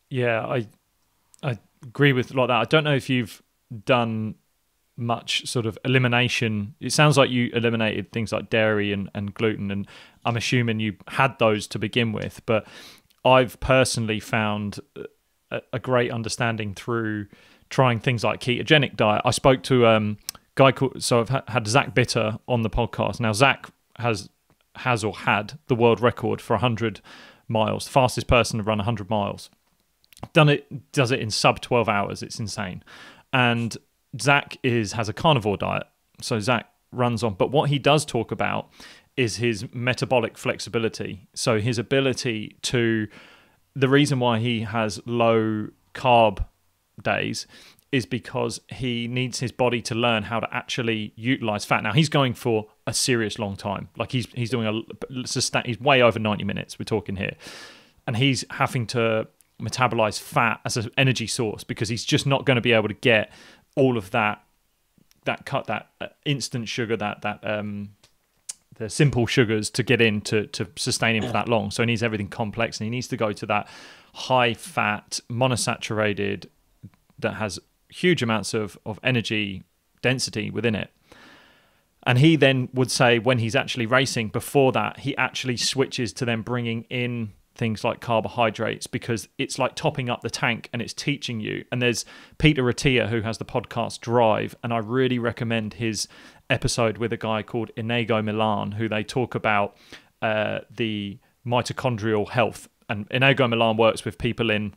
Yeah, I I agree with a lot of that. I don't know if you've done much sort of elimination. It sounds like you eliminated things like dairy and, and gluten, and I'm assuming you had those to begin with. But I've personally found a, a great understanding through trying things like ketogenic diet. I spoke to um, guy called, so I've had Zach Bitter on the podcast. Now, Zach has has or had the world record for 100 miles, fastest person to run 100 miles. Done it, does it in sub 12 hours. It's insane. And Zach is has a carnivore diet, so Zach runs on. But what he does talk about is his metabolic flexibility. So his ability to, the reason why he has low carb days is because he needs his body to learn how to actually utilize fat. Now he's going for a serious long time. Like he's he's doing a sustain. He's way over ninety minutes. We're talking here, and he's having to metabolize fat as an energy source because he's just not going to be able to get all of that that cut that uh, instant sugar that that um the simple sugars to get in to to sustain him for that long. So he needs everything complex, and he needs to go to that high fat monosaturated that has huge amounts of, of energy density within it. And he then would say when he's actually racing, before that, he actually switches to then bringing in things like carbohydrates because it's like topping up the tank and it's teaching you. And there's Peter Attia who has the podcast Drive, and I really recommend his episode with a guy called Inigo Milan, who they talk about uh, the mitochondrial health. And Inigo Milan works with people in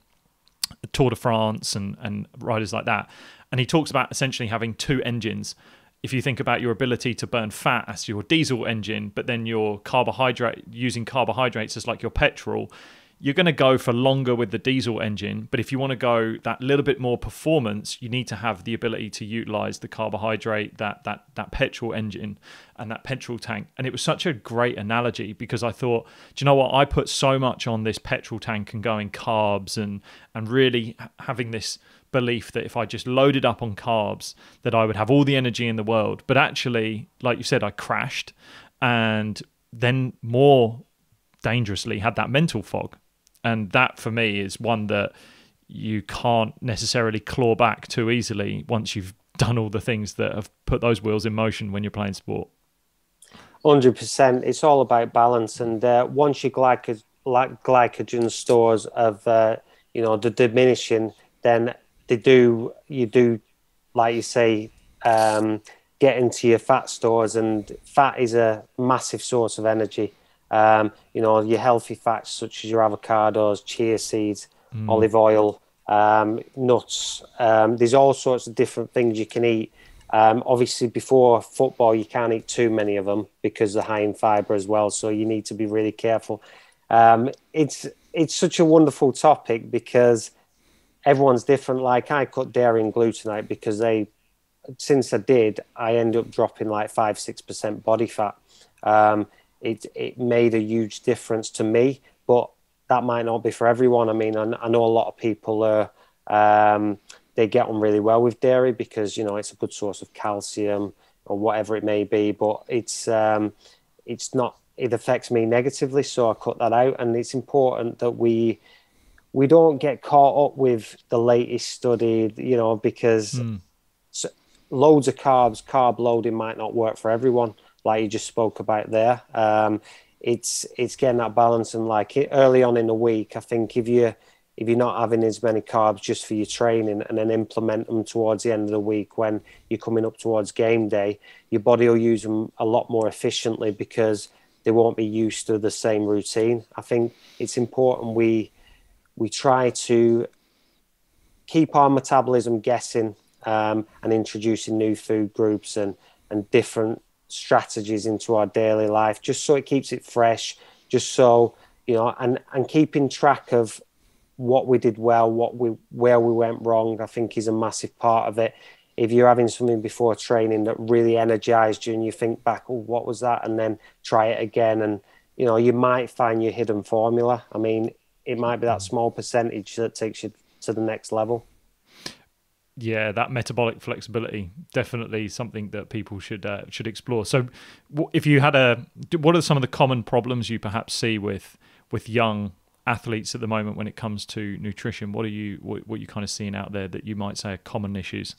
Tour de France and and riders like that. And he talks about essentially having two engines. if you think about your ability to burn fat as your diesel engine, but then your carbohydrate using carbohydrates as like your petrol, you're going to go for longer with the diesel engine. But if you want to go that little bit more performance, you need to have the ability to utilize the carbohydrate, that that that petrol engine and that petrol tank. And it was such a great analogy because I thought, do you know what? I put so much on this petrol tank and going carbs and and really having this belief that if I just loaded up on carbs, that I would have all the energy in the world. But actually, like you said, I crashed and then more dangerously had that mental fog and that for me is one that you can't necessarily claw back too easily once you've [laughs] done all the things that have put those wheels in motion when you're playing sport. Hundred percent. It's all about balance, and uh, once your glycogen, glycogen stores of uh, you know the diminishing, then they do you do like you say um, get into your fat stores, and fat is a massive source of energy. Um, you know, your healthy fats such as your avocados, chia seeds, mm. olive oil, um, nuts. Um, there's all sorts of different things you can eat. Um, obviously, before football, you can't eat too many of them because they're high in fiber as well. So you need to be really careful. Um, it's it's such a wonderful topic because everyone's different. Like I cut dairy and gluten out because they, since I did, I end up dropping like five six percent body fat. Um, it it made a huge difference to me, but that might not be for everyone. I mean, I, I know a lot of people are um, they get on really well with dairy because you know it's a good source of calcium or whatever it may be, but it's um, it's not. It affects me negatively, so I cut that out. And it's important that we we don't get caught up with the latest study, you know, because mm. loads of carbs, carb loading might not work for everyone like you just spoke about there. Um, it's it's getting that balance and like it, early on in the week, I think if you if you're not having as many carbs just for your training and then implement them towards the end of the week when you're coming up towards game day, your body will use them a lot more efficiently because they won't be used to the same routine. I think it's important we we try to keep our metabolism guessing um, and introducing new food groups and and different strategies into our daily life just so it keeps it fresh just so you know and and keeping track of what we did well what we where we went wrong i think is a massive part of it. If you're having something before training that really energized you and you think back oh what was that? and then try it again and you know you might find your hidden formula. I mean it might be that small percentage that takes you to the next level yeah, that metabolic flexibility definitely something that people should uh, should explore. So, if you had a, what are some of the common problems you perhaps see with with young athletes at the moment when it comes to nutrition? What are you what, what are you kind of seeing out there that you might say are common issues?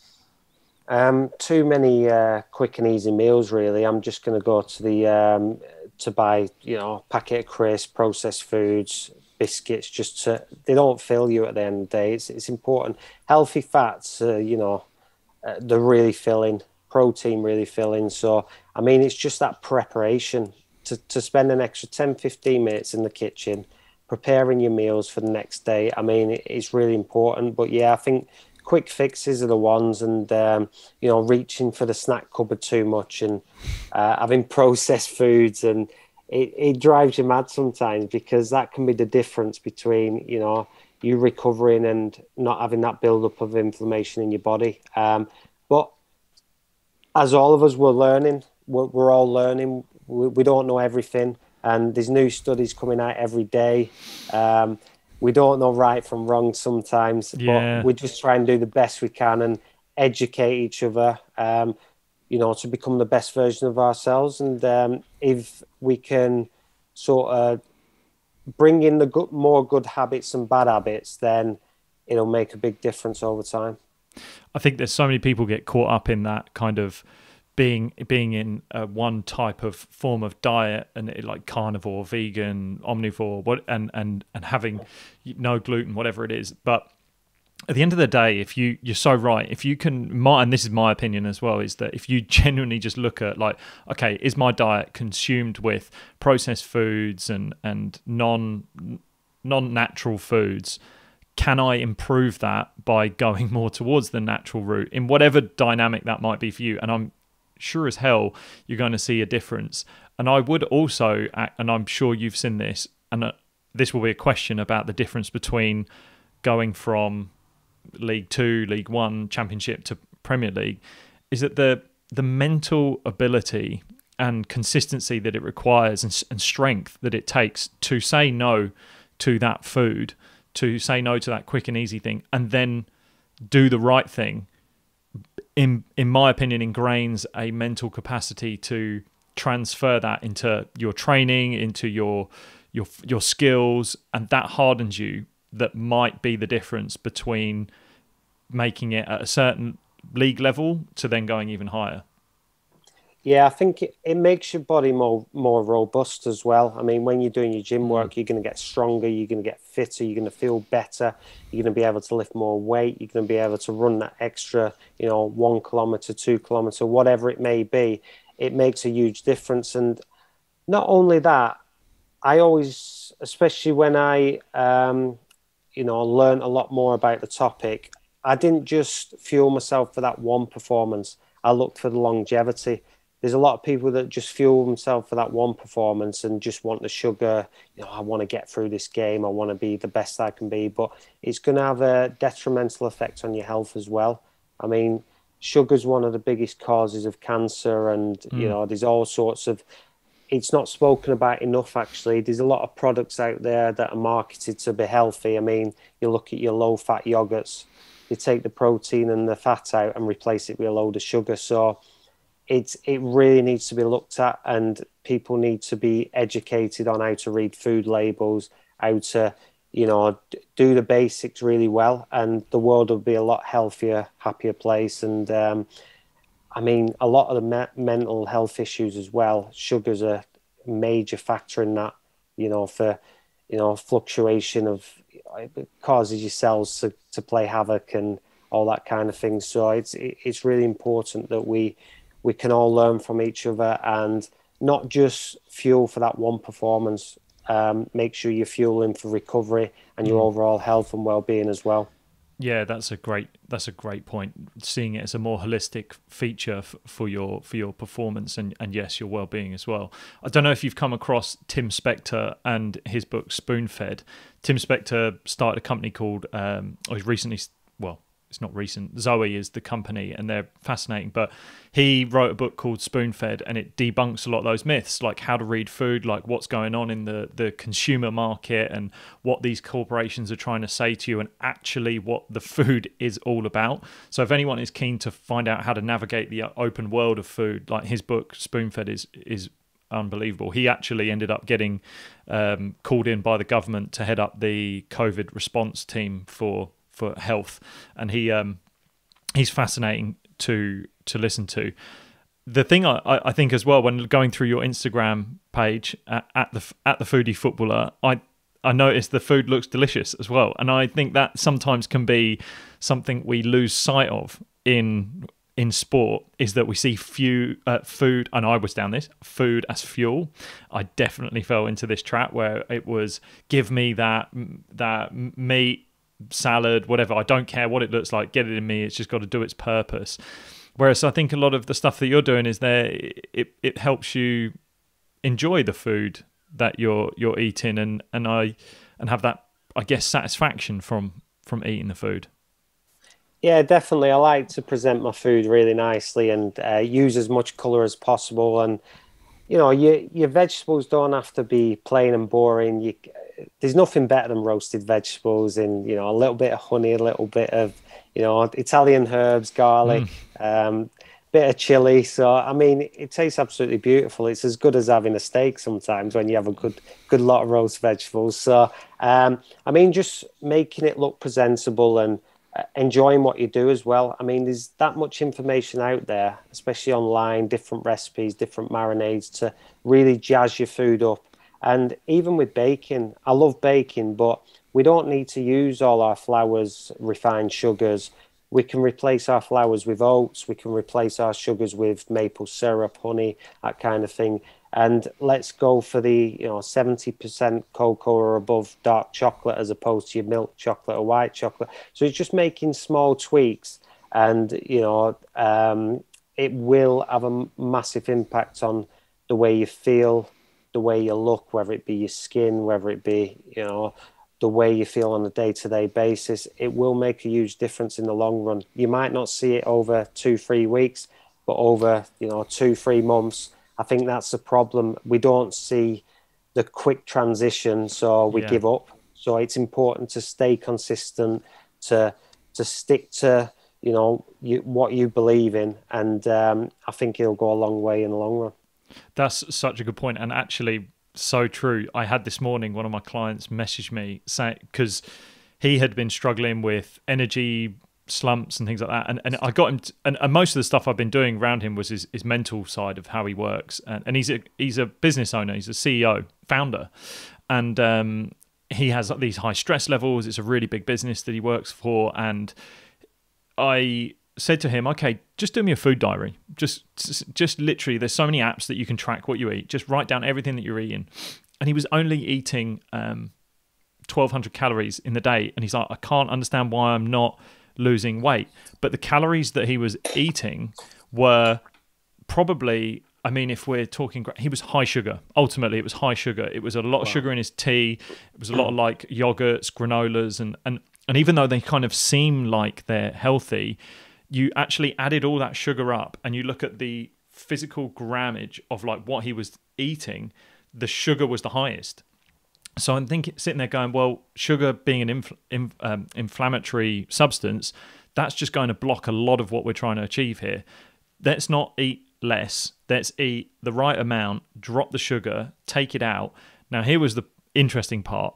Um, too many uh, quick and easy meals. Really, I'm just going to go to the um, to buy you know packet of crisps, processed foods, biscuits just to they don't fill you at the end of the day. It's it's important. Healthy fats, uh, you know, uh, they're really filling. Protein really filling. So I mean, it's just that preparation to to spend an extra 10, 15 minutes in the kitchen preparing your meals for the next day. I mean, it's really important. But yeah, I think quick fixes are the ones, and um, you know, reaching for the snack cupboard too much and uh, having [laughs] processed foods and it, it drives you mad sometimes because that can be the difference between you know you recovering and not having that buildup of inflammation in your body. Um, but as all of us, we're learning. We're, we're all learning. We, we, don't know everything, and there's new studies coming out every day. Um, we don't know right from wrong sometimes, yeah. but we just try and do the best we can and educate each other. Um, you know, to become the best version of ourselves. And um, if we can sort of bring in the good, more good habits and bad habits, then it'll make a big difference over time. I think there's so many people get caught up in that kind of being being in uh, one type of form of diet and it, like carnivore, vegan, omnivore, what and and and having no gluten, whatever it is, but at the end of the day, if you you're so right, if you can, my, and this is my opinion as well, is that if you genuinely just look at like, okay, is my diet consumed with processed foods and and non non natural foods? Can I improve that by going [laughs] more towards the natural route in whatever dynamic that might be for you? And I'm sure as hell you're going to see a difference. And I would also, and I'm sure you've seen this, and uh, this will be a question about the difference between going from League Two, League One, Championship to Premier League, is that the the mental ability and consistency that it requires and, and strength that it takes to say no to that food, to say no to that quick and easy thing, and then do the right thing. In in my opinion, ingrains a mental capacity to transfer that into your training, into your your your skills, and that hardens you. That might be the difference between making it at a certain league level to then going even higher. Yeah, I think it, it makes your body more more robust as well. I mean, when you're doing your gym work, mm. you're going to get stronger, you're going to get fitter, you're going to feel better, you're going to be able to lift more weight, you're going to be able to run that extra, you know, one kilometer, two kilometer, whatever it may be. It makes a huge difference, and not only that, I always, especially when I, um, you know, learn a lot more about the topic, I didn't just fuel myself for that one performance. I looked for the longevity. There's a lot of people that just fuel themselves for that one performance and just want the sugar. You know, I want to get through this game. I want to be the best I can be, but it's going to have a detrimental effect on your health as well. I mean, sugar's one of the biggest causes of cancer, and mm. you know, there's all sorts of it's not spoken about enough actually. There's a lot of products out there that are marketed to be healthy. I mean you look at your low fat yogurts you take the protein and the fat out and replace it with a load of sugar. So it's it really needs to be looked at and people need to be educated on how to read food labels how to you know do the basics really well and the world will be a lot healthier happier place. And um, I mean, a lot of the me- mental health issues as well. Sugar's a major factor in that. You know, for you know fluctuation of it causes your cells to, to play havoc and all that kind of thing. So it's it's really important that we we can all learn from each other and not just fuel for that one performance. Um, make sure you're fueling for recovery and your mm. overall health and well-being as well. Yeah, that's a great that's a great point. Seeing it as a more holistic feature f- for your for your performance and and yes, your well being as well. I don't know if you've come across Tim Spector and his book Spoonfed. Tim Spector started a company called um, or he's recently well it's not recent. Zoe is the company, and they're fascinating. But he wrote a book called Spoonfed, and it debunks a lot of those myths, like how to read food, like what's going on in the the consumer market, and what these corporations are trying to say to you, and actually what the food [laughs] is all about. So, if anyone is keen to find out how to navigate the open world of food, like his book Spoonfed is is unbelievable. He actually ended up getting um, called in by the government to head up the COVID response team for for health, and he um, he's fascinating to to listen to. The thing I, I think as well when going through your Instagram page at, at the at the foodie footballer, I I noticed the food looks delicious as well, and I think that sometimes can be something we lose sight of in in sport is that we see few uh, food, and I was down this food as fuel. I definitely fell into this trap where it was give me that that meat salad, whatever. I don't care what it looks like. Get it in me. It's just got to do its purpose. Whereas I think a lot of the stuff that you're doing is there. It it helps you enjoy the food that you're you're eating, and and I and have that I guess satisfaction from from eating the food. Yeah, definitely. I like to present my food really nicely and uh, use as much color as possible. And you know, your your vegetables don't have to be plain and boring. You there's nothing better than roasted vegetables and you know a little bit of honey, a little bit of you know Italian herbs, garlic, mm. um, bit of chili. So I mean, it tastes absolutely beautiful. It's as good as having a steak sometimes when you have a good good lot of roast vegetables. So um, I mean, just making it look presentable and uh, enjoying what you do as well. I mean, there's that much information out there, especially online, different recipes, different marinades to really jazz your food up and even with baking, I love baking, but we don't need to use all our flours, refined sugars. We can replace our flours with oats. We can replace our sugars with maple syrup, honey, that kind of thing. And let's go for the you know seventy percent cocoa or above dark chocolate as opposed to your milk chocolate or white chocolate. So it's just making small tweaks, and you know um, it will have a massive impact on the way you feel, the way you look, whether it be your skin, whether it be you know the way you feel on a day-to-day basis. It will make a huge difference in the long run. You might not see it over two, three weeks, but over you know two, three months. I think that's the problem. We don't see the quick transition, so we yeah. give up. So it's important to stay consistent, to to stick to you know you, what you believe in, and um, I think it'll go a long way in the long run. That's such a good point, and actually so true. I had this morning one of my clients message me saying because he had been struggling with energy slumps and things like that, and and I got him, to, and, and, most of the stuff I've been doing around him was his, his mental side of how he works, and, and he's a he's a business owner, he's a CEO, founder, and um, he has these high stress levels. It's a really big business that he works for, and I said to him, "Okay, just do me a food diary. Just, just literally, there's so many apps that you can track what you eat. Just write down everything that you're eating." And he was only eating um, 1,200 calories in the day, and he's like, "I can't understand why I'm not losing weight." But the calories that he was eating were probably I mean, if we're talking, he was high sugar. Ultimately, it was high sugar. It was a lot of sugar in his tea. It was a lot of like yogurts, granolas, and and and even though they kind of seem like they're healthy, you actually added all that sugar up and you look at the physical grammage of like what he was eating, the sugar was the highest. So I'm thinking, sitting there going, well, sugar being an um, inflammatory substance, that's just going to block a lot of what we're trying to achieve here. Let's not eat less. Let's eat the right amount, drop the sugar, take it out. Now, here was the interesting part.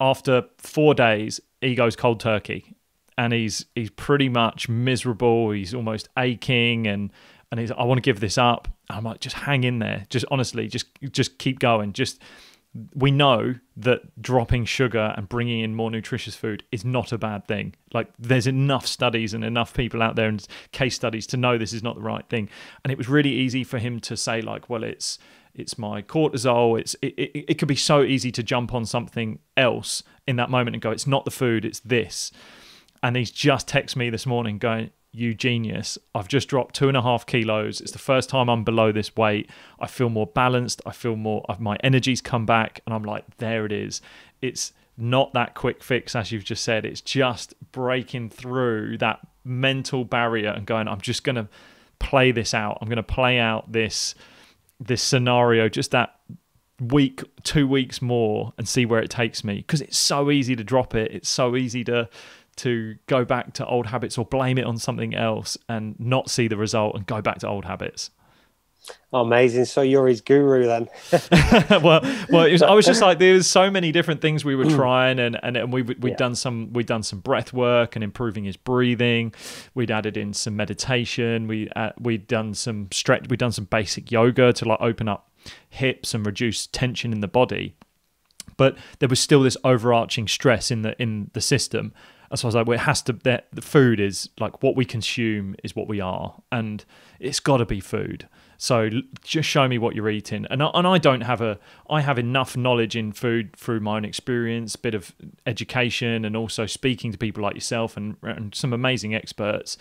After four days, he goes cold turkey and he's he's pretty much miserable. He's almost aching, and and he's I want to give this up. I'm like, just hang in there. Just honestly, just just keep going. Just we know that dropping sugar and bringing in more nutritious food is not a bad thing. Like there's enough studies and enough people out there and case studies to know this is not the right thing. And it was really easy for him to say like, well, it's it's my cortisol. It's it, it, it could be so easy to jump on something else in that moment and go, it's not the food, it's this and he's just texted me this morning going, "You genius! I've just dropped two and a half kilos. It's the first time I'm below this weight. I feel more balanced. I feel more. My energy's come back, and I'm like, there it is. It's not that quick fix, as you've just said. It's just breaking through that mental barrier and going, I'm just gonna play this out. I'm gonna play out this this scenario, just that week, two weeks more, and see where it takes me. Because it's so easy to drop it. It's so easy to to go back to old habits or blame it on something else and not see the result and go back to old habits. Oh, amazing! So you're his guru then? [laughs] well, well, was, I was just like there's so many different things we were mm. trying, and and, and we we'd yeah. done some we'd done some breath work and improving his breathing. We'd added in some meditation. We uh, we'd done some stretch. We'd done some basic yoga to like open up hips and reduce tension in the body. But there was still this overarching stress in the in the system, so I was like, well, it has to. The food is like what we consume is what we are, and it's got to be food. So just show me what you're eating, and I, and I don't have a. I have enough knowledge in food through my own experience, bit of education, and also speaking to people like yourself and, and some amazing experts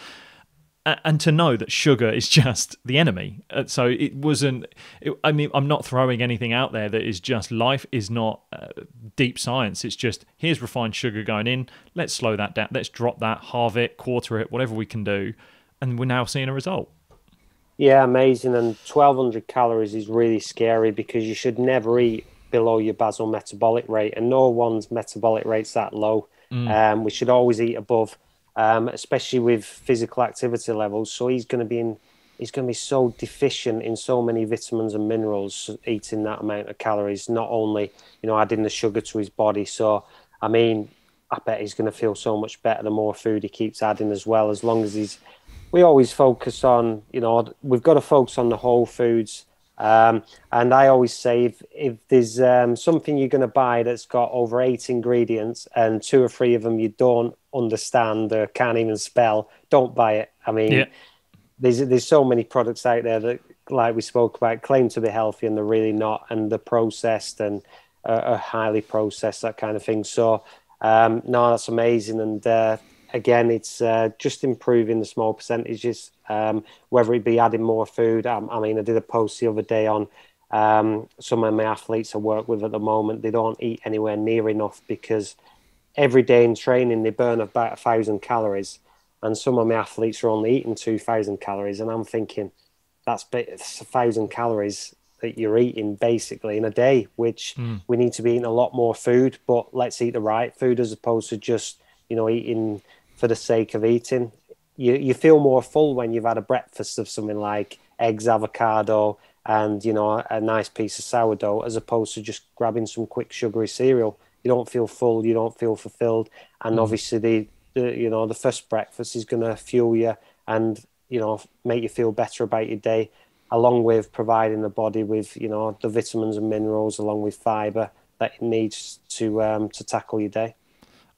and to know that sugar is [laughs] just the enemy. Uh, so it wasn't. It, I mean, I'm not throwing anything out there that is just life is not uh, deep science. It's just here's refined sugar going in. Let's slow that down. Let's drop that, halve it, quarter it, whatever we can do, and we're now seeing a result. Yeah, amazing. And 1200 calories is really scary because you should never eat below your basal metabolic rate, and no one's metabolic rate's that low. Mm. Um, we should always eat above um, especially with physical activity levels. So he's going to be in. He's going to be so deficient in so many vitamins and minerals eating that amount of calories. Not only you know adding the sugar to his body. So I mean, I bet he's going to feel so much better the more food he keeps adding as well. As long as he's, we always focus on you know we've got to focus on the whole foods. Um, and I always say if, if there's um, something you're going to buy that's got over eight ingredients and two or three of them you don't understand or can't even spell, don't buy it. I mean, yeah. there's there's so many products out there that, like we spoke about, claim to be healthy and they're really not, and they're processed and uh, are highly processed, that kind of thing. So, um, no, that's amazing. And uh, again, it's uh, just improving the small percentages, um, whether it be adding more food. I, I, mean, I did a post the other day on um, some of my athletes I work with at the moment. They don't eat anywhere near enough because every day in training they burn about a thousand calories, and some of my athletes are only eating two thousand calories. And I'm thinking, that's a thousand calories that you're eating basically in a day, which mm. we need to be eating a lot more food, but let's eat the right food as opposed to just, you know, eating for the sake of eating. You, you feel more full when you've had a breakfast of something like eggs, avocado, and, you know, a nice piece of sourdough as opposed to just grabbing some quick sugary cereal. You don't feel full, you don't feel fulfilled. And mm. obviously, the, the, you know, the first breakfast is going to fuel you and, you know, make you feel better about your day along with providing the body with you know the vitamins and minerals along with fiber that it needs to um, to tackle your day.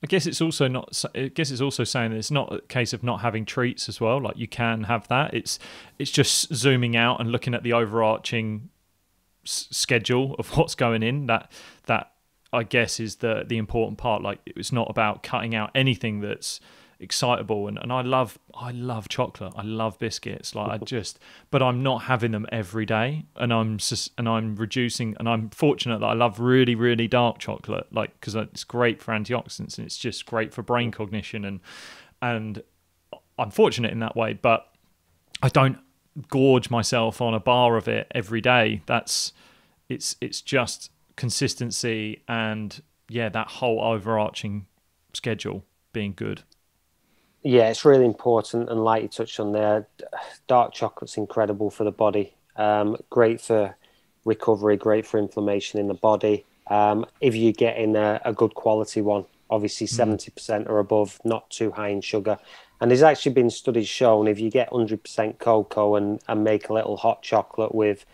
I guess it's also not. I guess it's also saying that it's not a case of not having treats as well. Like you can have that. It's it's just zooming out and looking at the overarching s- schedule of what's going in. That that I guess is the the important part. Like it's not about cutting out anything that's excitable. And, and I love I love chocolate. I love biscuits. Like I [laughs] just but I'm not having them every day. And I'm just and I'm reducing and I'm fortunate that I love really really dark chocolate like because it's great for antioxidants and it's just great for brain cognition and and I'm fortunate in that way. But I don't gorge myself on a bar of it every day. That's it's it's just consistency and yeah that whole overarching schedule being good yeah, it's really important, and like you touched on there, dark chocolate's incredible for the body. Um, great for recovery, great for inflammation in the body. Um, if you're getting a, a, good quality one, obviously mm. seventy percent or above, not too high in sugar. And there's actually been studies shown if you get hundred percent cocoa and, and make a little hot chocolate with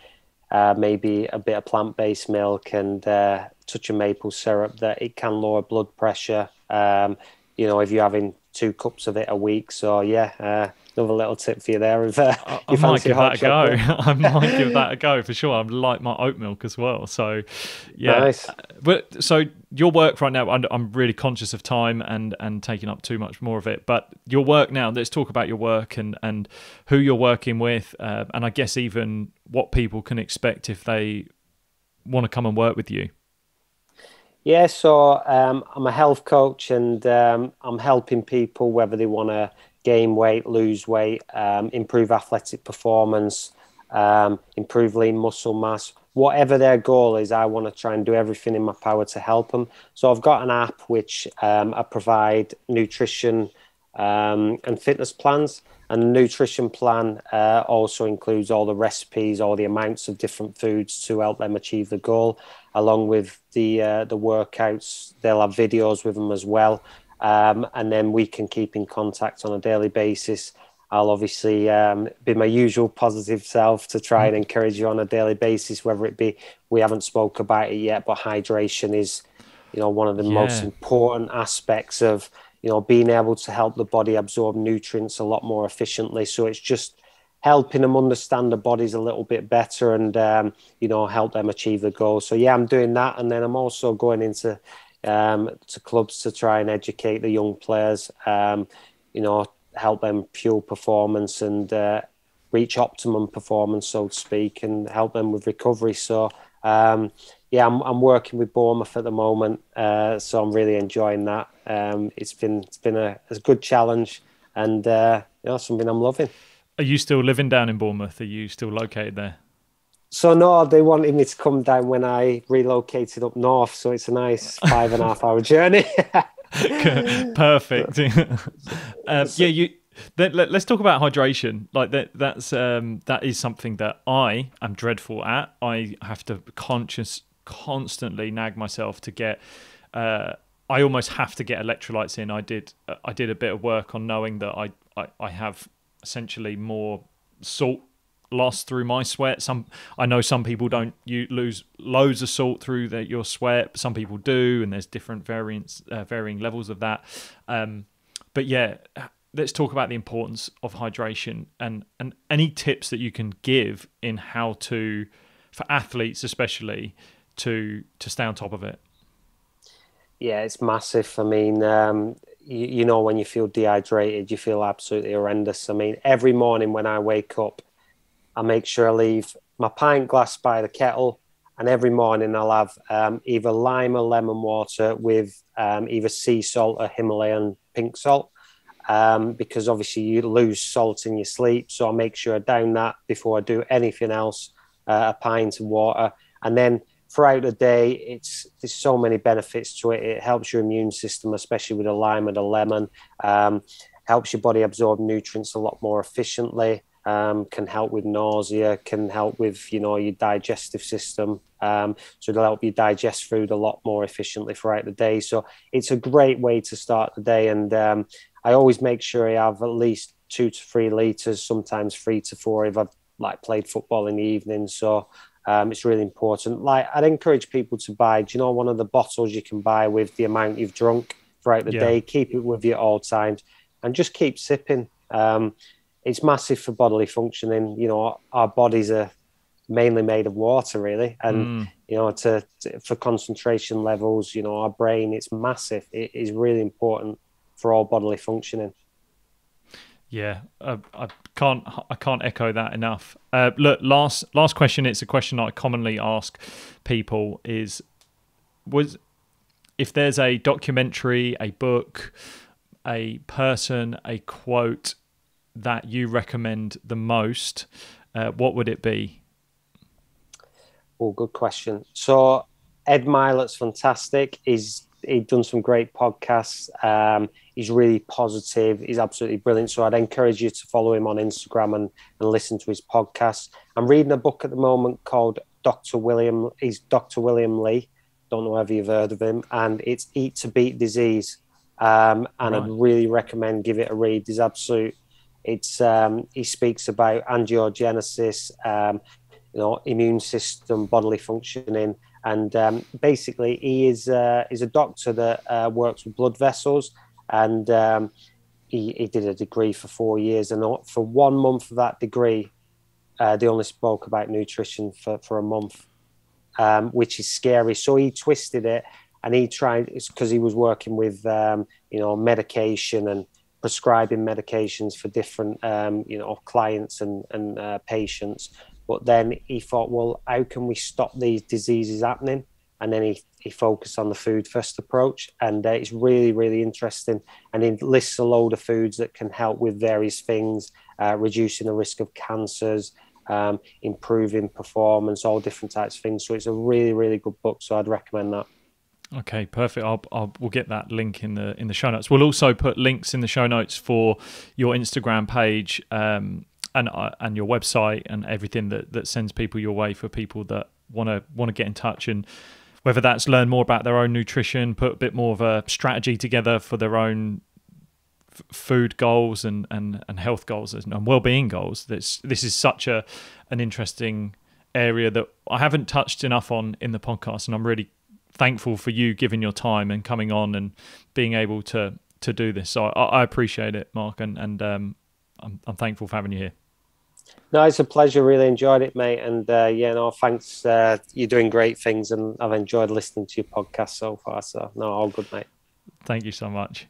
uh, maybe a bit of plant-based milk and uh, touch of maple syrup, that it can lower blood pressure. Um, you know, if you're having two cups of it a week. So yeah, uh, another little tip for you there. If uh, I, [laughs] I might give that a go. I might give that a go for sure. I like my oat milk as well. So yeah, nice. But so your work right now, I'm, I'm really conscious of time and and taking up too much more of it. But your work now, let's talk about your work and and who you're working with, uh, and I guess even what people can expect if they want to come and work with you. Yeah, so um, I'm a health coach and um, I'm helping people whether they want to gain weight, lose weight, um, improve athletic performance, um, improve lean muscle mass. Whatever their goal is, I want to try and do everything in my power to help them. So I've got an app which um, I provide nutrition um, and fitness plans. And the nutrition plan uh, also includes all the recipes, all the amounts of different foods to help them achieve the goal, along with the uh, the workouts. They'll have videos with them as well, um, and then we can keep in contact on a daily basis. I'll obviously um, be my usual positive self to try and mm. encourage you on a daily basis. Whether it be we haven't spoke about it yet, but hydration is, you know, one of the yeah. most important aspects of you know, being able to help the body absorb nutrients a lot more efficiently. So it's just helping them understand the bodies a little bit better and, um, you know, help them achieve the goal. So yeah, I'm doing that. And then I'm also going into um, to clubs to try and educate the young players, um, you know, help them fuel performance and uh, reach optimum performance, so to speak, and help them with recovery. So, um, yeah, I'm, I'm working with Bournemouth at the moment, uh, so I'm really enjoying that. Um, it's been it's been a, a good challenge, and uh, you know something I'm loving. Are you still living down in Bournemouth? Are you still located there? So no, they wanted me to come down when I relocated up north. So it's a nice [laughs] five and a half hour journey. [laughs] Perfect. [laughs] um, yeah, you. Let, us let, talk about hydration. Like that. That's um, that is something that I am dreadful at. I have to conscious constantly nag myself to get. Uh, I almost have to get electrolytes in. I did. Uh, I did a bit of work on knowing that I, I, I have essentially more salt lost through my sweat. Some I know some people don't you lose loads of salt through the, your sweat. Some people do, and there's different variants, uh, varying levels of that. Um, but yeah, let's talk about the importance of hydration and and any tips that you can give in how to, for athletes especially, to to stay on top of it? Yeah, it's massive. I mean, um, you, you know, when you feel dehydrated, you feel absolutely horrendous. I mean, every morning when I wake up, I make sure I leave my pint glass by the kettle, and every morning I'll have um, either lime or lemon water with um, either sea salt or Himalayan pink salt. Um, because obviously you lose salt in your sleep. So I make sure I down that before I do anything else, uh, a pint of water. And then throughout the day, it's there's so many benefits to it. It helps your immune system, especially with a lime and a lemon. Um, helps your body absorb nutrients a lot more efficiently. Um, can help with nausea. Can help with you know your digestive system. Um, so it'll help you digest food a lot more efficiently throughout the day. So it's a great way to start the day. And um, I always make sure I have at least two to three liters, sometimes three to four if I've like played football in the evening. So um, it's really important. Like I'd encourage people to buy. Do you know one of the bottles you can buy with the amount you've drunk throughout the yeah. day? Keep it with you at all times, and just keep sipping. Um, it's massive for bodily functioning. You know, our bodies are mainly made of water, really, and mm. you know, to, to, for concentration levels, you know, our brain it's massive. It is really important for all bodily functioning. Yeah, uh, I can't I can't echo that enough. Uh, look, last last question. It's a question I commonly ask people: is was if there's a documentary, a book, a person, a quote that you recommend the most, uh, what would it be? Oh, good question. So Ed Mylett's fantastic. He's he's done some great podcasts. Um, he's really positive. He's absolutely brilliant. So I'd encourage you to follow him on Instagram and, and listen to his podcast. I'm reading a book at the moment called Dr. William. He's Dr. William Li. Don't know whether you've heard of him. And it's Eat to Beat Disease. Um, and right. I'd really recommend give it a read. He's absolute. It's um, he speaks about angiogenesis, um, you know, immune system, bodily functioning, and um, basically he is uh, is a doctor that uh, works with blood vessels and um, he, he, did a degree for four years. And for one month of that degree, uh, they only spoke about nutrition for, for a month, um, which is scary. So he twisted it and he tried, it's because he was working with, um, you know, medication and prescribing medications for different, um, you know, clients and, and uh, patients. But then he thought, well, how can we stop these diseases happening? and then he, he focused on the food first approach. And uh, it's really really interesting. And he lists a load of foods that can help with various things uh, reducing the risk of cancers um, improving performance all different types of things. So it's a really really good book. So i'd recommend that Okay, perfect. I'll, I'll we'll get that link in the in the show notes. We'll also put links in the show notes for your Instagram page um, and uh, and your website and everything that that sends people your way for people that want to want to get in touch and whether that's learn more about their own nutrition, put a bit more of a strategy together for their own food goals and, and, and health goals and well-being goals. This this is such a an interesting area that I haven't touched enough on in the podcast, and I'm really thankful for you giving your time and coming on and being able to to do this. So I, I appreciate it, Marc, and and um, I'm, I'm thankful for having you here. No, it's a pleasure. Really enjoyed it, mate. And uh, yeah, no, thanks. Uh, you're doing great things, and I've enjoyed listening to your podcast so far. So no, all good, mate. Thank you so much.